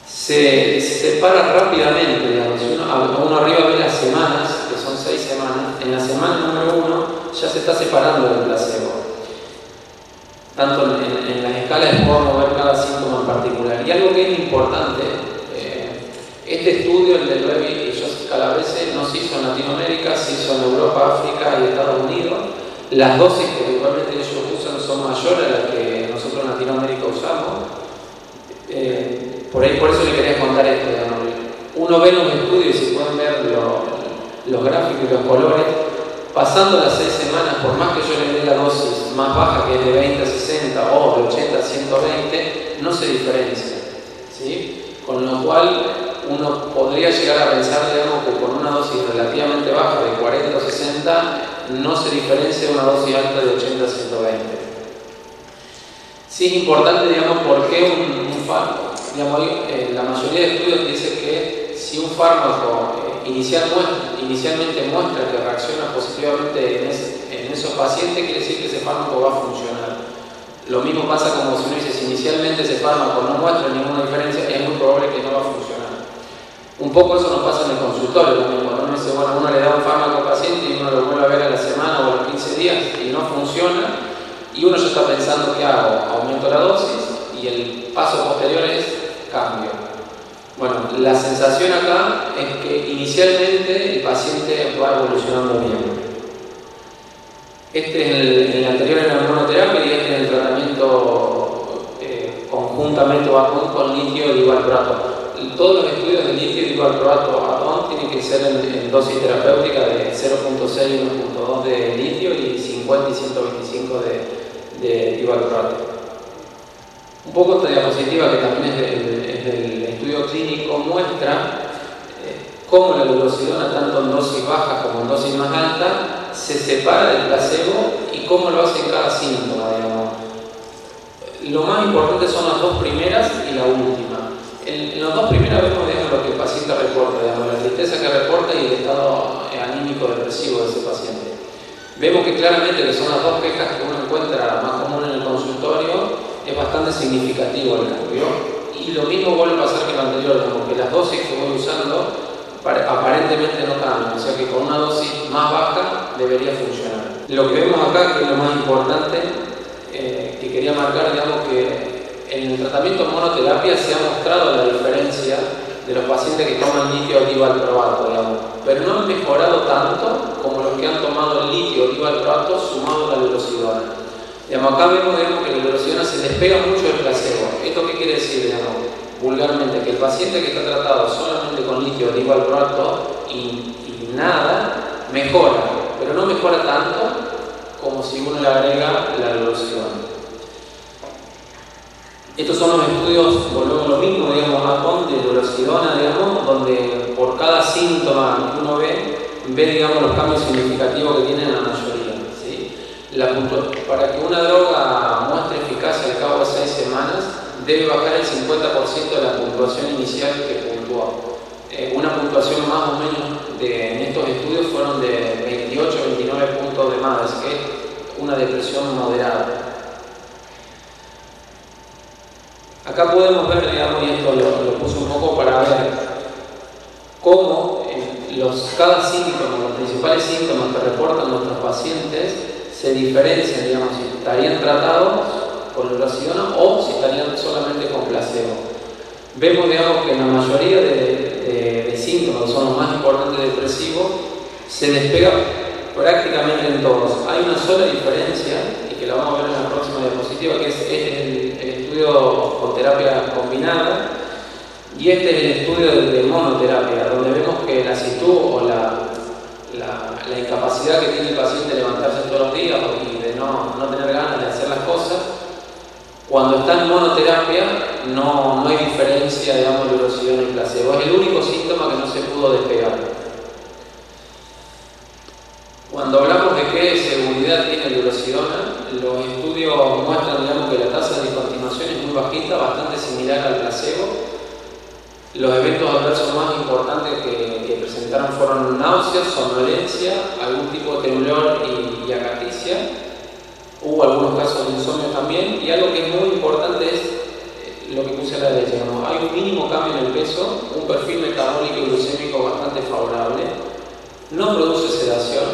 se separa rápidamente, digamos. Uno, uno, arriba ve las semanas, seis semanas, en la semana número uno ya se está separando del placebo. Tanto en, las escalas podemos ver cada síntoma en particular. Y algo que es importante, eh, este estudio, el de Levy y Calabrese, no se hizo en Latinoamérica, se hizo en Europa, África y Estados Unidos. Las dosis que habitualmente ellos usan son mayores a las que nosotros en Latinoamérica usamos. Eh, por ahí, por eso le quería contar esto. Uno ve los estudios y pueden ver los gráficos y los colores. Pasando las seis semanas, por más que yo le dé la dosis más baja, que es de 20 a 60 o de 80 a 120, no se diferencia. ¿sí? Con lo cual uno podría llegar a pensar, digamos, que con una dosis relativamente baja de 40 o 60 no se diferencia una dosis alta de 80 a 120. Sí es importante, digamos, por qué un, fármaco. Digamos, eh, la mayoría de estudios dice que si un fármaco inicial inicialmente muestra que reacciona positivamente en, esos pacientes, quiere decir que ese fármaco va a funcionar. Lo mismo pasa como si uno dice, inicialmente ese fármaco no muestra ninguna diferencia, es muy probable que no va a funcionar. Un poco eso nos pasa en el consultorio también, cuando uno dice, bueno, uno le da un fármaco al paciente y uno lo vuelve a ver a la semana o a los 15 días y no funciona, y uno ya está pensando, ¿qué hago? Aumento la dosis y el paso posterior es cambio. Bueno, la sensación acá es que inicialmente el paciente va evolucionando bien. Este es el, anterior en la hormonoterapia y este es el tratamiento eh, conjuntamente con litio y valproato todos los estudios de litio y valproato tienen que ser en, dosis terapéutica de 0.6 y 1.2 de litio y 50 y 125 de, de Un poco esta diapositiva que también es del, estudio clínico muestra eh, cómo la glucosidona, tanto en dosis baja como en dosis más alta, se separa del placebo y cómo lo hace en cada síntoma, Lo más importante son las dos primeras y la última. En, los dos primeros vemos lo que el paciente reporta, la tristeza que reporta y el estado anímico depresivo de ese paciente. Vemos que claramente que son las dos quejas que uno encuentra más común en el consultorio, es bastante significativo el cambio. Y lo mismo vuelve a pasar que lo anterior, que las dosis que voy usando aparentemente no cambian, o sea que con una dosis más baja debería funcionar. Lo que vemos acá, que es lo más importante, eh, que quería marcar, digamos que en el tratamiento monoterapia se ha mostrado la diferencia de los pacientes que toman litio probato, digamos, pero no han mejorado tanto como los que han tomado el litio probato sumado a la velocidad. Digamos, acá vemos, que la velocidad se despega mucho del placebo. ¿Esto qué quiere decir, digamos, vulgarmente? Que el paciente que está tratado solamente con litio divalproato y, y nada, mejora, pero no mejora tanto como si uno le agrega la velocidad. Estos son los estudios, volvemos a lo mismo, digamos, a de velocidad, digamos, donde por cada síntoma que uno ve, ve, digamos, los cambios significativos que tiene la mayoría. Para que una droga muestre eficacia al cabo de seis semanas, debe bajar el 50% de la puntuación inicial que puntuó. Eh, una puntuación más o menos en estos estudios fueron de 28 29 puntos de más, que es una depresión moderada. Acá podemos ver, digamos, y esto lo, puse un poco para ver cómo los, cada síntoma, los principales síntomas que reportan nuestros pacientes se diferencian, digamos, si estarían tratados con lorazidona o si estarían solamente con placebo. Vemos, digamos, que la mayoría de, de síntomas, que son los más importantes depresivos, se despega prácticamente en todos. Hay una sola diferencia, y que la vamos a ver en la próxima diapositiva, que es, el, estudio con terapia combinada, y este es el estudio de, monoterapia, donde vemos que la actitud o la, la, incapacidad que tiene el paciente de levantarse todos los días y de no, no tener ganas de hacer las cosas, cuando está en monoterapia no, no hay diferencia, digamos, de velocidad en placebo. Es el único síntoma que no se pudo despegar. Cuando hablamos de qué seguridad tiene el urocidona, los estudios muestran digamos, que la tasa de discontinuación es muy bajita, bastante similar al placebo. Los eventos adversos más importantes que, presentaron fueron náuseas, somnolencia, algún tipo de temblor y, y acaticia. Hubo algunos casos de insomnio también. Y algo que es muy importante es eh, lo que puse a la derecha. Hay un mínimo cambio en el peso, un perfil metabólico y glucémico bastante favorable. No produce sedación,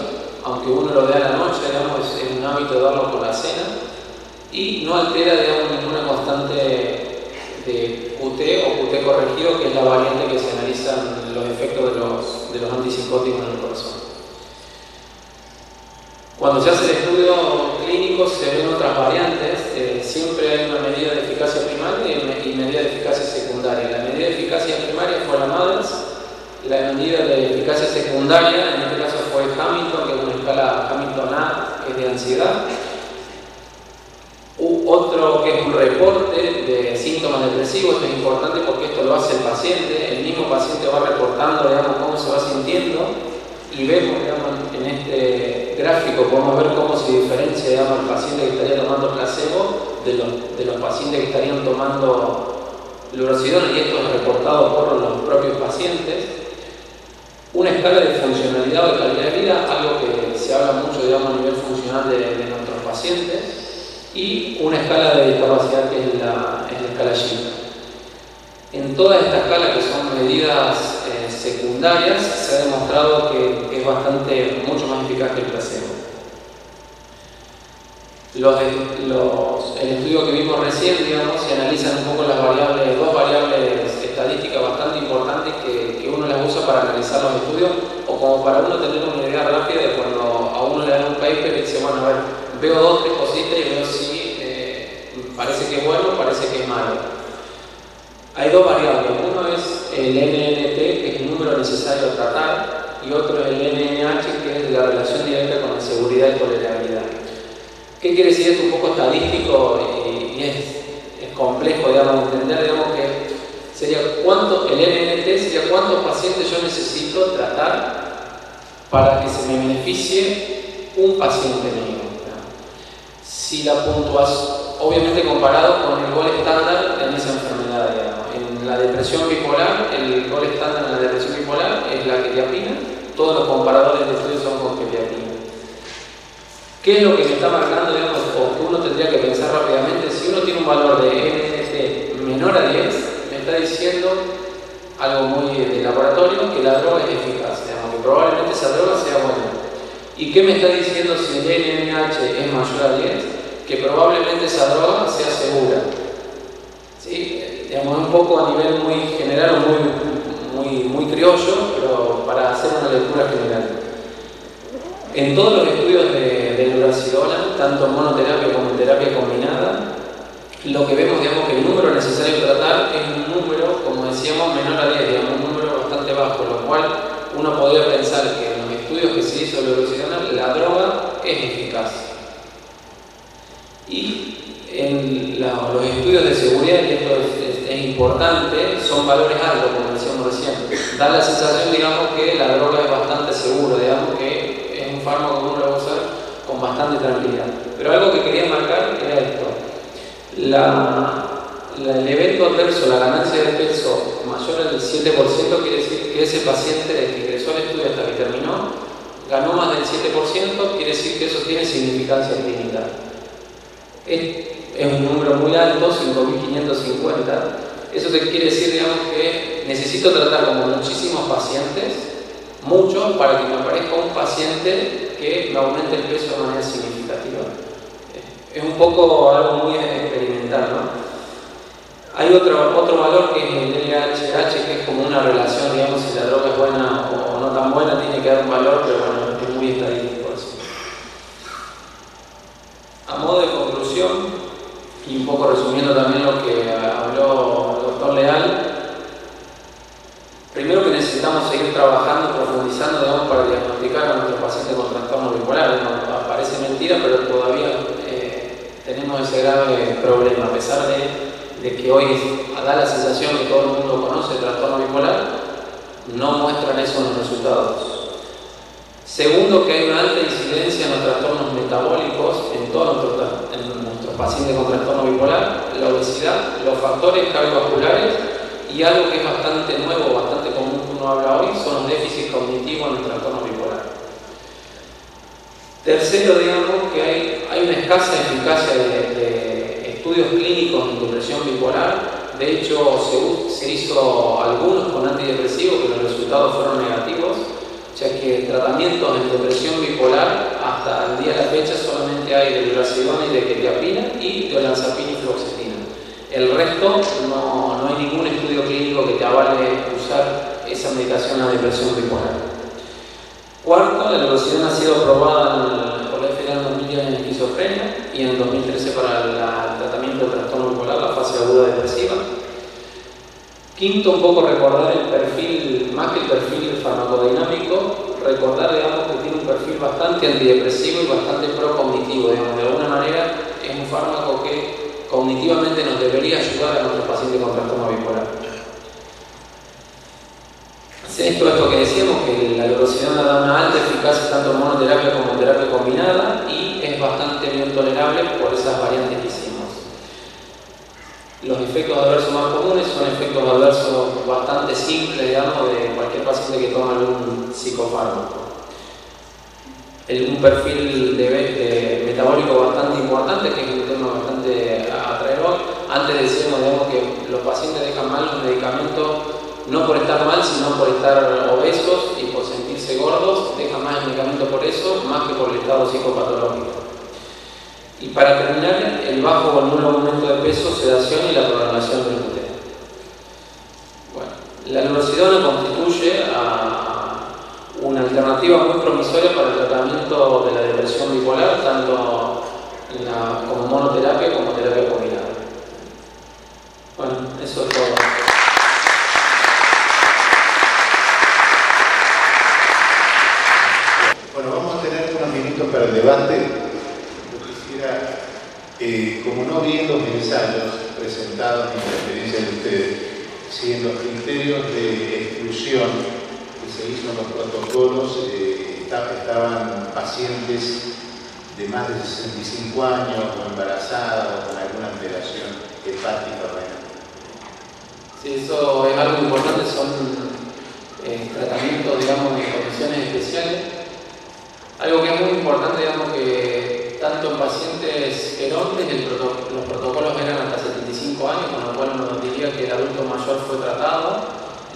aunque uno lo vea a la noche, digamos, es un hábito darlo con la cena, y no altera digamos, ninguna constante de QT o QT corregido, que es la variante que se analizan los efectos de los, de los antipsicóticos en el corazón. Cuando se hace el estudio clínico se ven otras variantes, eh, siempre hay una medida de eficacia primaria y medida de eficacia secundaria. La medida de eficacia primaria fue la MADRS, la medida de eficacia secundaria, en este caso fue Hamilton, que es una escala Hamilton A, que es de ansiedad. otro que es un reporte síntomas depresivos esto es importante porque esto lo hace el paciente, el mismo paciente va reportando digamos, cómo se va sintiendo y vemos digamos, en este gráfico, podemos ver cómo se diferencia el paciente que estaría tomando placebo de los, pacientes que estarían tomando fluorocidona y esto es reportado por los propios pacientes. Una escala de funcionalidad o de calidad de vida, algo que se habla mucho digamos, a nivel funcional de nuestros pacientes y una escala de discapacidad que es la, escala G. En toda esta escala, que son medidas eh, secundarias, se ha demostrado que es bastante, mucho más eficaz que el placebo. Los, el estudio que vimos recién, digamos, se analizan un poco las variables, dos variables estadísticas bastante importantes que, que, uno las usa para analizar los estudios o como para uno tener una idea rápida de cuando a uno le dan un paper y dice, bueno, a ver, veo dos, tres cositas y veo si eh, parece que es bueno o parece que es malo. Hay dos variables. Uno es el NNT, que es el número necesario a tratar, y otro es el NNH, que es la relación directa con la seguridad y tolerabilidad. ¿Qué quiere decir esto? Un poco estadístico y, es, es, complejo, digamos, entender, digamos, que sería cuánto, el NNT sería cuántos pacientes yo necesito tratar para que se me beneficie un paciente mío si la puntuación, obviamente comparado con el gol estándar en esa enfermedad, En la depresión bipolar, el gol estándar en la depresión bipolar es la quetiapina, todos los comparadores de estudios son con quetiapina. ¿Qué es lo que se está marcando, digamos, o que uno tendría que pensar rápidamente? Si uno tiene un valor de NST menor a 10, me está diciendo algo muy de laboratorio, que la droga es eficaz, digamos, que probablemente esa droga sea buena. ¿Y qué me está diciendo si el NNH es mayor a 10? Probablemente esa droga sea segura. ¿Sí? Digamos, un poco a nivel muy general o muy, muy, muy criollo, pero para hacer una lectura general. En todos los estudios de, de tanto en monoterapia como terapia combinada, lo que vemos, digamos, que el número necesario tratar es un número, como decíamos, menor a 10, digamos, un número bastante bajo, lo cual uno podría pensar que en los estudios que se hizo de la droga es eficaz. Y los estudios de seguridad, y esto es, importante, son valores altos, como decíamos recién. Da la sensación, digamos, que la droga es bastante segura, digamos que es un fármaco que uno lo va a usar con bastante tranquilidad. Pero algo que quería marcar era esto. el evento adverso, la ganancia de peso mayor al 7%, quiere decir que ese paciente que ingresó al estudio hasta que terminó, ganó más del 7%, quiere decir que eso tiene significancia clínica un número muy alto, 5.550. Eso quiere decir, digamos, que necesito tratar como muchísimos pacientes, muchos, para que me aparezca un paciente que me aumente el peso de manera significativa. Es un poco algo muy experimental, ¿no? Hay otro, otro valor que es el LHH, que es como una relación, digamos, si la droga es buena o no tan buena, tiene que dar un valor, pero bueno, es muy estadístico. A modo de y un poco resumiendo también lo que habló el doctor Leal, primero que necesitamos seguir trabajando, profundizando, digamos, para diagnosticar a nuestros pacientes con trastorno bipolar. parece mentira, pero todavía eh, tenemos ese grave problema, a pesar de, de que hoy da la sensación que todo el mundo conoce el trastorno bipolar, no muestran eso en los resultados. Segundo, que hay una alta incidencia en los trastornos metabólicos en todos nuestros, pacientes con trastorno bipolar, la obesidad, los factores cardiovasculares y algo que es bastante nuevo, bastante común que uno habla hoy, son los déficits cognitivos en el trastorno bipolar. Tercero, digamos que hay, una escasa eficacia de, estudios clínicos en depresión bipolar. De hecho, se, se hizo algunos con antidepresivos, pero los resultados fueron negativos ya que tratamientos en depresión bipolar hasta el día de la fecha solamente hay de lurasidona y de quetiapina y de olanzapina y fluoxetina. El resto no, no, hay ningún estudio clínico que te avale usar esa medicación a depresión bipolar. Cuarto, la lurasidona ha sido aprobada por la FDA en 2010 en esquizofrenia y en 2013 para el tratamiento del trastorno bipolar, la fase aguda depresiva. Quinto, un poco recordar el perfil, más que el perfil farmacodinámico, recordar digamos, que tiene un perfil bastante antidepresivo y bastante procognitivo. Digamos. De alguna manera es un fármaco que cognitivamente nos debería ayudar a nuestro paciente con trastorno bipolar. Esto es lo que decíamos, que la velocidad da una alta eficacia tanto en monoterapia como en terapia combinada y es bastante bien tolerable por esas variantes que. Los efectos adversos más comunes son efectos adversos bastante simples, digamos, de cualquier paciente que toma algún psicofármaco. un perfil metabólico bastante importante, que es un tema bastante atraedor. Antes decíamos digamos, que los pacientes dejan mal los medicamentos no por estar mal, sino por estar obesos y por sentirse gordos, dejan más el medicamento por eso, más que por el estado psicopatológico. Y para terminar, el bajo o nulo aumento de peso, sedación y la programación del gluten. Bueno, la neurocidona constituye una alternativa muy promisoria para el tratamiento de la depresión bipolar, tanto como monoterapia como terapia combinada. Bueno, eso es todo. Bueno, vamos a tener unos minutos para el debate. Eh, como no vi los ensayos presentados en la experiencia de ustedes, si en los criterios de exclusión que se hizo en los protocolos eh, estaban pacientes de más de 65 años o embarazadas o con alguna alteración hepática renal. Sí, eso es algo importante, son eh, tratamientos, digamos, de condiciones especiales. Algo que es muy importante, digamos, que tanto en pacientes gerontes, los protocolos eran hasta 75 años, con lo cual nos diría que el adulto mayor fue tratado,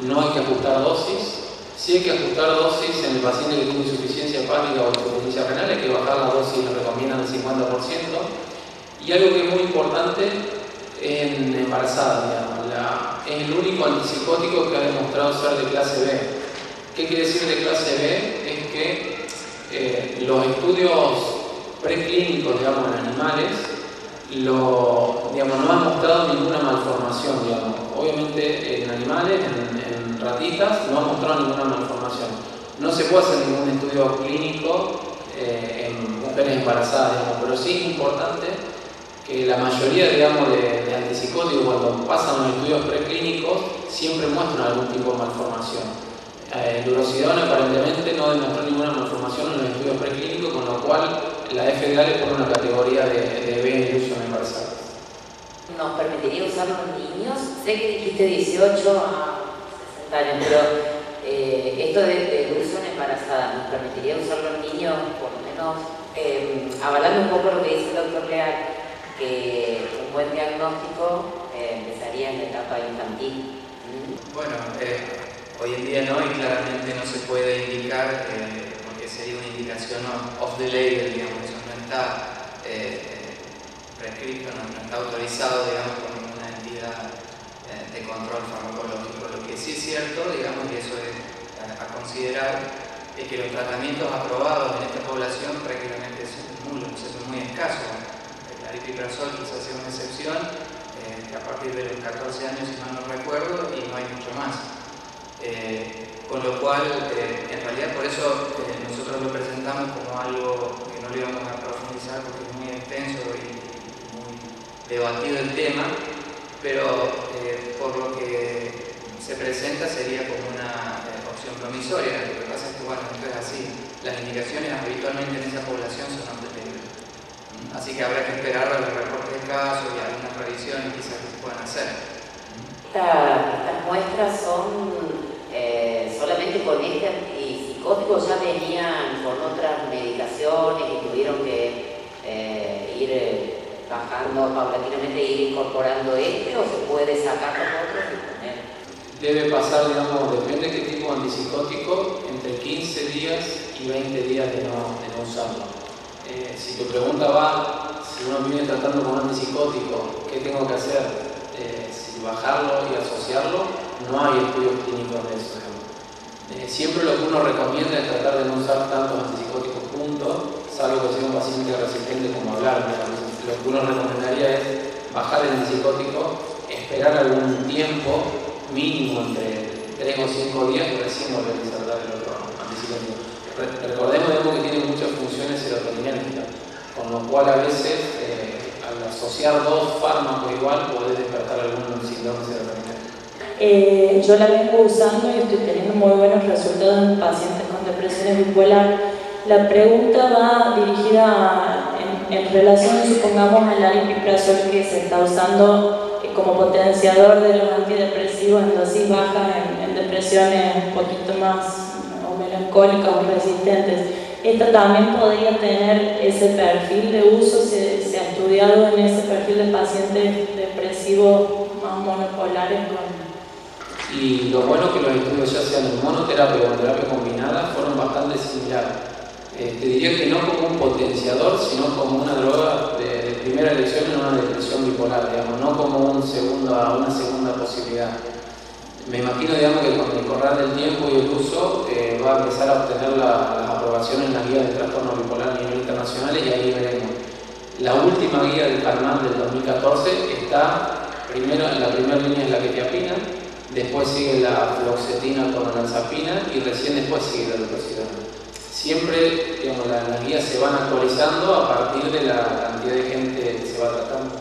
no hay que ajustar dosis. Si hay que ajustar dosis en el paciente que tiene insuficiencia hepática o insuficiencia renal, hay que bajar la dosis, nos recomiendan el 50%. Y algo que es muy importante en embarazada, es el único antipsicótico que ha demostrado ser de clase B. ¿Qué quiere decir de clase B? Es que eh, los estudios preclínicos, digamos, en animales, lo, digamos, no han mostrado ninguna malformación, digamos. Obviamente en animales, en, ratitas, no ha mostrado ninguna malformación. No se puede hacer ningún estudio clínico eh, en mujeres embarazadas, digamos, pero sí es importante que la mayoría, digamos, de, de antipsicóticos cuando pasan los estudios preclínicos siempre muestran algún tipo de malformación. Eh, el aparentemente no demostró ninguna malformación en los estudios preclínicos, con lo cual la FDA le pone una categoría de, de B en uso en embarazadas. ¿Nos permitiría usar los niños? Sé que dijiste 18 a 60 años, pero eh, esto de, de, uso en embarazada, ¿nos permitiría usar los niños por lo menos, eh, avalando un poco lo que dice el doctor Leal, que un buen diagnóstico eh, empezaría en la etapa infantil? Bueno, hoy en día no y claramente no se puede indicar sería una indicación off the label, digamos, eso no está eh, prescrito, no, está autorizado, digamos, por ninguna entidad eh, de control farmacológico. Lo que sí es cierto, digamos, y eso es a, considerar, es que los tratamientos aprobados en esta población prácticamente son muy escasos. El aripiprazol quizás sea una excepción, eh, que a partir de los 14 años, si mal no recuerdo, y no hay mucho más. Con lo cual, en realidad por eso nosotros lo presentamos como algo que no lo íbamos a profundizar porque es muy extenso y muy debatido el tema, pero eh, por lo que se presenta sería como una eh, opción promisoria. Lo que pasa es que, bueno, esto es así. Las indicaciones habitualmente en esa población son obtenibles. Así que habrá que esperar a los reportes de casos y algunas revisiones quizás que se puedan hacer. estas muestras son eh, solamente con este psicóticos ya venían con otras medicaciones y tuvieron que eh, ir eh, bajando paulatinamente, ir incorporando este o se puede sacar los otros y poner. Debe pasar, digamos, depende de qué tipo de antipsicótico, entre 15 días y 20 días de no, de no usarlo. Si tu pregunta va, si uno viene tratando con un antipsicótico, ¿qué tengo que hacer? si bajarlo y asociarlo, no hay estudios clínicos de eso. Eh, siempre lo que uno recomienda es tratar de no usar tantos antipsicóticos juntos, salvo que sea un paciente resistente como hablar. Lo que uno recomendaría es bajar el antipsicótico, esperar algún tiempo mínimo entre 3 o 5 días y recién volver a insertar el otro antipsicótico. recordemos que tiene muchas funciones serotoninérgicas, con lo cual a veces eh, al asociar dos fármacos igual puede despertar algún síndrome cerebral. Eh, yo la vengo usando y estoy teniendo muy buenos resultados en pacientes con depresión bipolar. La pregunta va dirigida en, en relación, supongamos, al aripiprazol que se está usando eh, como potenciador de los antidepresivos en dosis bajas en, en depresiones un poquito más melancólicas o resistentes. Esta también podría tener ese perfil de uso, se, se ha estudiado en ese perfil de pacientes depresivos más monopolares con y lo bueno es que los estudios, ya sean en monoterapia o en terapia combinada, fueron bastante similares. Eh, te diría que no como un potenciador, sino como una droga de, de primera elección en una depresión bipolar, digamos, no como un segunda, una segunda posibilidad. Me imagino digamos, que con el correr del tiempo y el uso eh, va a empezar a obtener la, las aprobaciones en las guías de trastorno bipolar a nivel internacional y ahí veremos. La última guía del CARMAN del 2014 está, primero, en la primera línea es la quetiapina, después sigue la fluoxetina con la lanzapina y recién después sigue la glucosidona. Siempre digamos, las guías se van actualizando a partir de la cantidad de gente que se va tratando.